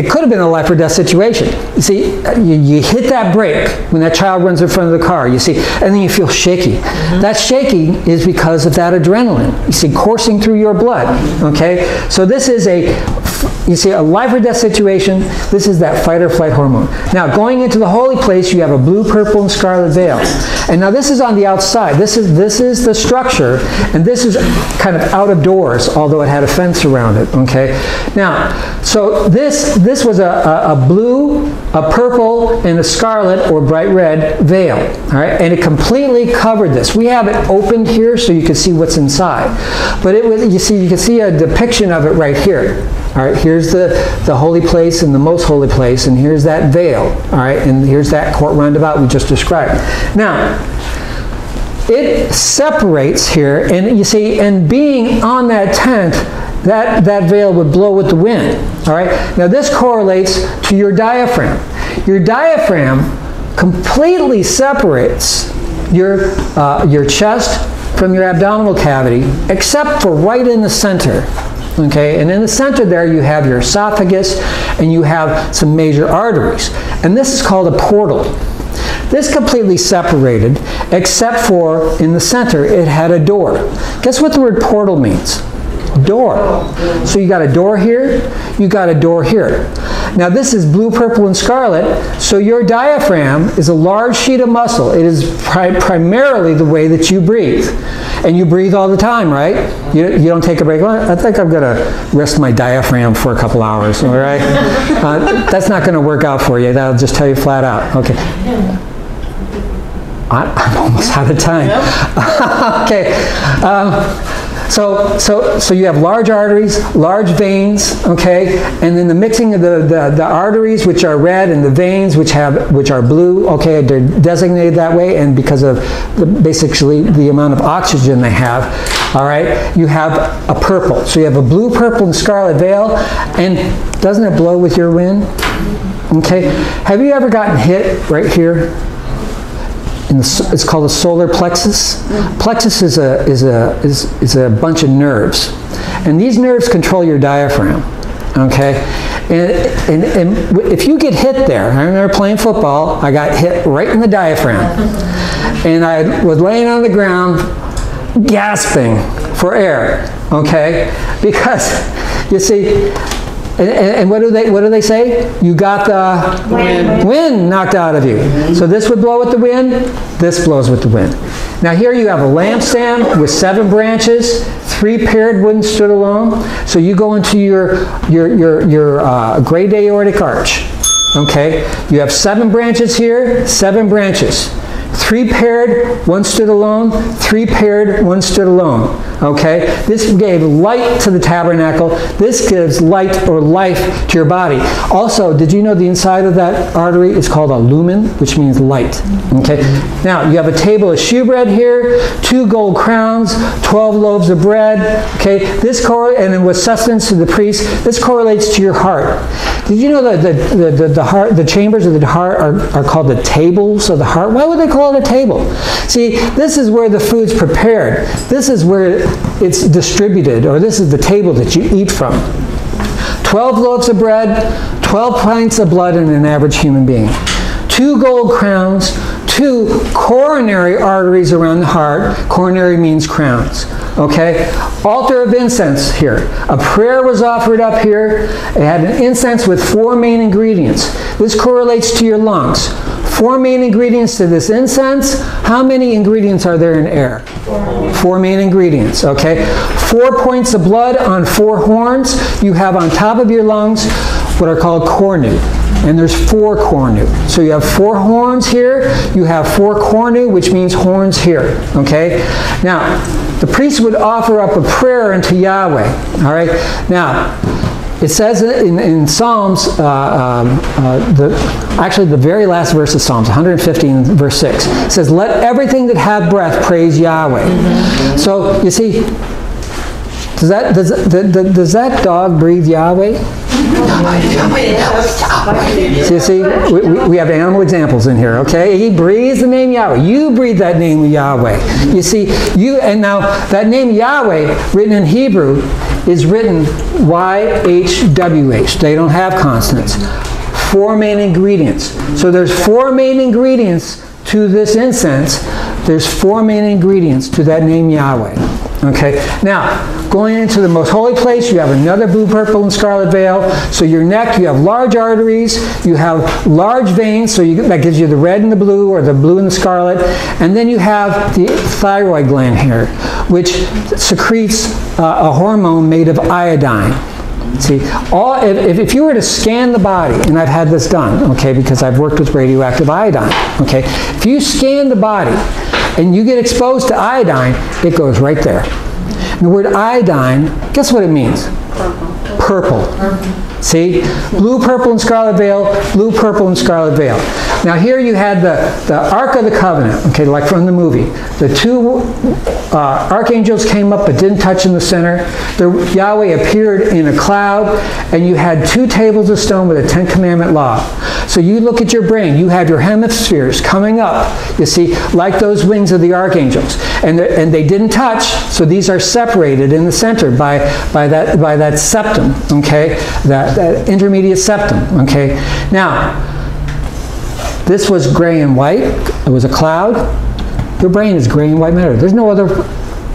it could have been a life or death situation. You see, you, you, hit that brake when that child runs in front of the car, you see, and then you feel shaky. Mm-hmm. That shaking is because of that adrenaline, you see, coursing through your blood, okay? So this is a, you see, a life or death situation, this is that fight or flight hormone. Now, going into the holy place, you have a blue, purple, and scarlet veil. And now this is on the outside. This is, this is the structure, and this is kind of out of doors, although it had a fence around it, okay? Now, so this, this was a, a, a, blue, a purple, and a scarlet or bright red veil. All right, and it completely covered this. We have it opened here so you can see what's inside. But it was, you see, you can see a depiction of it right here. All right, here's the, the holy place and the most holy place, and here's that veil. All right, and here's that court roundabout we just described. Now, it separates here, and you see, and being on that tent, that, that veil would blow with the wind. All right. Now this correlates to your diaphragm. Your diaphragm completely separates your uh, your chest from your abdominal cavity, except for right in the center. Okay, and in the center there you have your esophagus and you have some major arteries. And this is called a portal. This completely separated, except for in the center it had a door. Guess what the word portal means? Door. So you got a door here, you got a door here. Now this is blue, purple, and scarlet, so your diaphragm is a large sheet of muscle. It is pri primarily the way that you breathe. And you breathe all the time, right? You, you don't take a break. Well, I think I'm going to rest my diaphragm for a couple hours, all right? Uh, that's not going to work out for you. That'll just tell you flat out. Okay. I'm almost out of time. <laughs> okay. Um, so, so, so you have large arteries, large veins, okay, and then the mixing of the, the, the, arteries, which are red, and the veins, which have which are blue, okay, they're designated that way, and because of the, basically the amount of oxygen they have, all right, you have a purple. So you have a blue, purple, and scarlet veil, and doesn't it blow with your wind? Okay, have you ever gotten hit right here? The, it's called the solar plexus. Plexus is a, is, a, is, is a bunch of nerves. And these nerves control your diaphragm. Okay? And, and, and if you get hit there, I remember playing football, I got hit right in the diaphragm. And I was laying on the ground gasping for air, okay? <laughs> Because, you see, and, and what do they what do they say? You got the wind. knocked out of you. So this would blow with the wind. This blows with the wind. Now here you have a lampstand with seven branches, three paired wooden stood alone. So you go into your your your your uh, great aortic arch. Okay, you have seven branches here, seven branches. Three paired, one stood alone. Three paired, one stood alone. Okay? This gave light to the tabernacle. This gives light or life to your body. Also, did you know the inside of that artery is called a lumen, which means light? Okay? Now, you have a table of shewbread here, two gold crowns, 12 loaves of bread. Okay? This cor- and then with sustenance to the priest, this correlates to your heart. Did you know that the, the, the, the heart, the chambers of the heart are, are called the tables of the heart? Why would they call it a table? See, this is where the food's prepared. This is where it's distributed, or this is the table that you eat from. 12 loaves of bread, 12 pints of blood in an average human being. Two gold crowns, two coronary arteries around the heart. Coronary means crowns. Okay? Altar of incense here. A prayer was offered up here. It had an incense with four main ingredients. This correlates to your lungs. Four main ingredients to this incense. How many ingredients are there in air? Four main ingredients, okay? Four points of blood on four horns. You have on top of your lungs what are called cornu. And there's four cornu. So you have four horns here. You have four cornu, which means horns here, okay? Now, the priest would offer up a prayer unto Yahweh, all right? Now, it says in, in Psalms, uh, um, uh, the, actually the very last verse of Psalms, 115, verse 6, says, Let everything that hath breath praise Yahweh. So, you see, does that, does, does, does that dog breathe Yahweh? So you see, we, we- we have animal examples in here, okay? He breathes the name Yahweh. You breathe that name Yahweh. You see, you, and now that name Yahweh, written in Hebrew, is written Y-H-W-H. They don't have consonants. Four main ingredients. So there's four main ingredients to this incense. There's four main ingredients to that name Yahweh. Okay, now going into the most holy place, you have another blue, purple, and scarlet veil. So your neck, you have large arteries, you have large veins, so you, that gives you the red and the blue, or the blue and the scarlet. And then you have the thyroid gland here, which secretes uh, a hormone made of iodine. See, all, if, if you were to scan the body, and I've had this done, okay, because I've worked with radioactive iodine, okay, if you scan the body and you get exposed to iodine, it goes right there. And the word iodine, guess what it means? Purple. See? Blue, purple, and scarlet veil, blue, purple, and scarlet veil. Now here you had the, the Ark of the Covenant, okay, like from the movie. The two uh, archangels came up but didn't touch in the center. The, Yahweh appeared in a cloud, and you had two tables of stone with a Ten Commandment law. So you look at your brain, you have your hemispheres coming up, you see, like those wings of the archangels. And, and they didn't touch, so these are separated in the center by, by, that, by that septum, okay? That, that intermediate septum, okay? Now, this was gray and white. It was a cloud. Your brain is gray and white matter. There's no other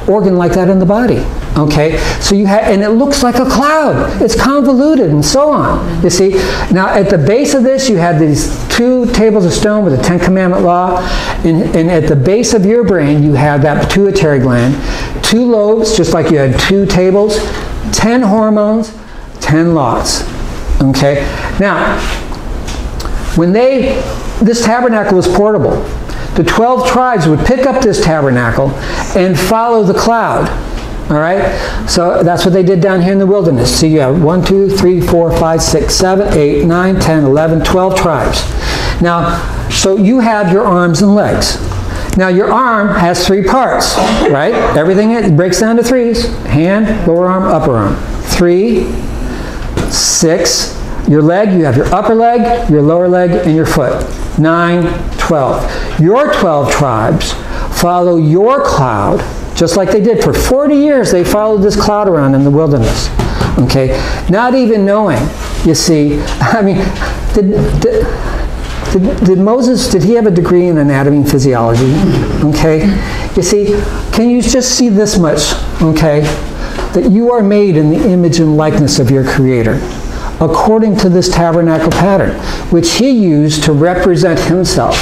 organ like that in the body. Okay, so you have, and it looks like a cloud. It's convoluted and so on. You see, now at the base of this, you had these two tables of stone with the Ten Commandment law, and, and at the base of your brain, you had that pituitary gland, two lobes, just like you had two tables, ten hormones, ten lots. Okay, now when they, this tabernacle was portable. The 12 tribes would pick up this tabernacle and follow the cloud. All right? So that's what they did down here in the wilderness. See, you have 1, 2, 3, 4, 5, 6, 7, 8, 9, 10, 11, 12 tribes. Now, so you have your arms and legs. Now, your arm has three parts, right? Everything it breaks down to threes hand, lower arm, upper arm. Three, six. Your leg, you have your upper leg, your lower leg, and your foot. Nine, 12. Your 12 tribes follow your cloud, just like they did for 40 years. They followed this cloud around in the wilderness. Okay? Not even knowing, you see. <laughs> I mean, did, did, did, did Moses, did he have a degree in anatomy and physiology? Okay? You see, can you just see this much? Okay? That you are made in the image and likeness of your Creator according to this tabernacle pattern, which he used to represent himself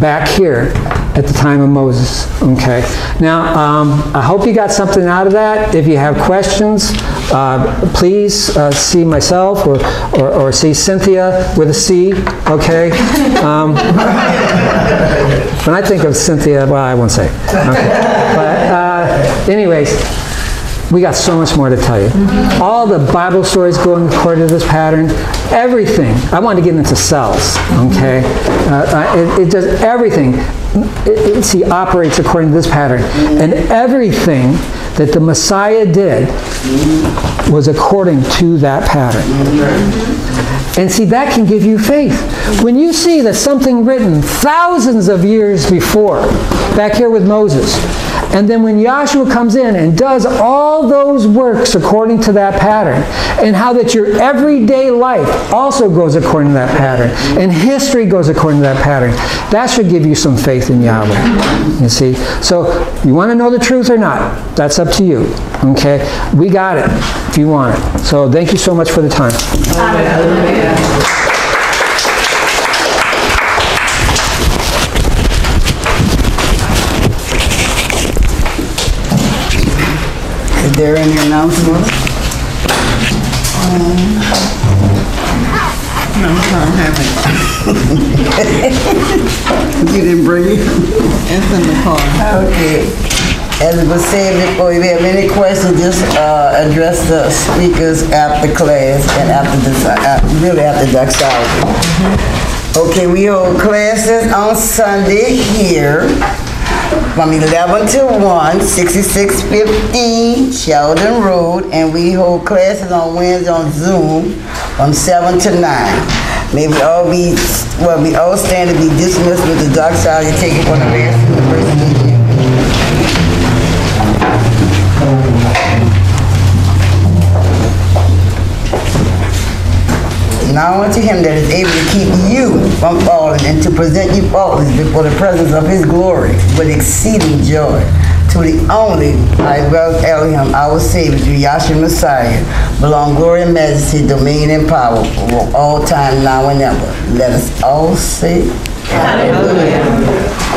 back here at the time of Moses. Okay. Now, um, I hope you got something out of that. If you have questions, uh, please uh, see myself or, or, or, see Cynthia with a C. Okay. Um, <laughs> when I think of Cynthia, well, I won't say. Okay. But, uh, anyways we got so much more to tell you. All the Bible stories going according to this pattern, everything. I want to get into cells, okay? Uh, it, it, does everything. It, it, see, operates according to this pattern. And everything that the Messiah did was according to that pattern. And see, that can give you faith. When you see that something written thousands of years before, back here with Moses, and then when Yahshua comes in and does all those works according to that pattern, and how that your everyday life also goes according to that pattern, and history goes according to that pattern, that should give you some faith in Yahweh. You see? So, you want to know the truth or not? That's up to you. Okay? We got it if you want it. So, thank you so much for the time. There any announcements? No, I don't have it. <laughs> You didn't bring it? It's in the car. Okay. As it was said before, if you have any questions, just uh, address the speakers after class and after this, uh, really after doxology. Okay, we hold classes on Sunday here from 11 to 1, 6615 Sheldon Road, and we hold classes on Wednesday on Zoom from 7 to 9. May we all be, well, we all stand to be dismissed with the doxology taken from the rest of the first Now unto him that is able to keep you from falling and to present you faultless before the presence of his glory with exceeding joy. To the only I will Elohim, our Savior, through Yahshua Messiah, belong glory and majesty, dominion and power for all time, now and ever. Let us all say, Hallelujah.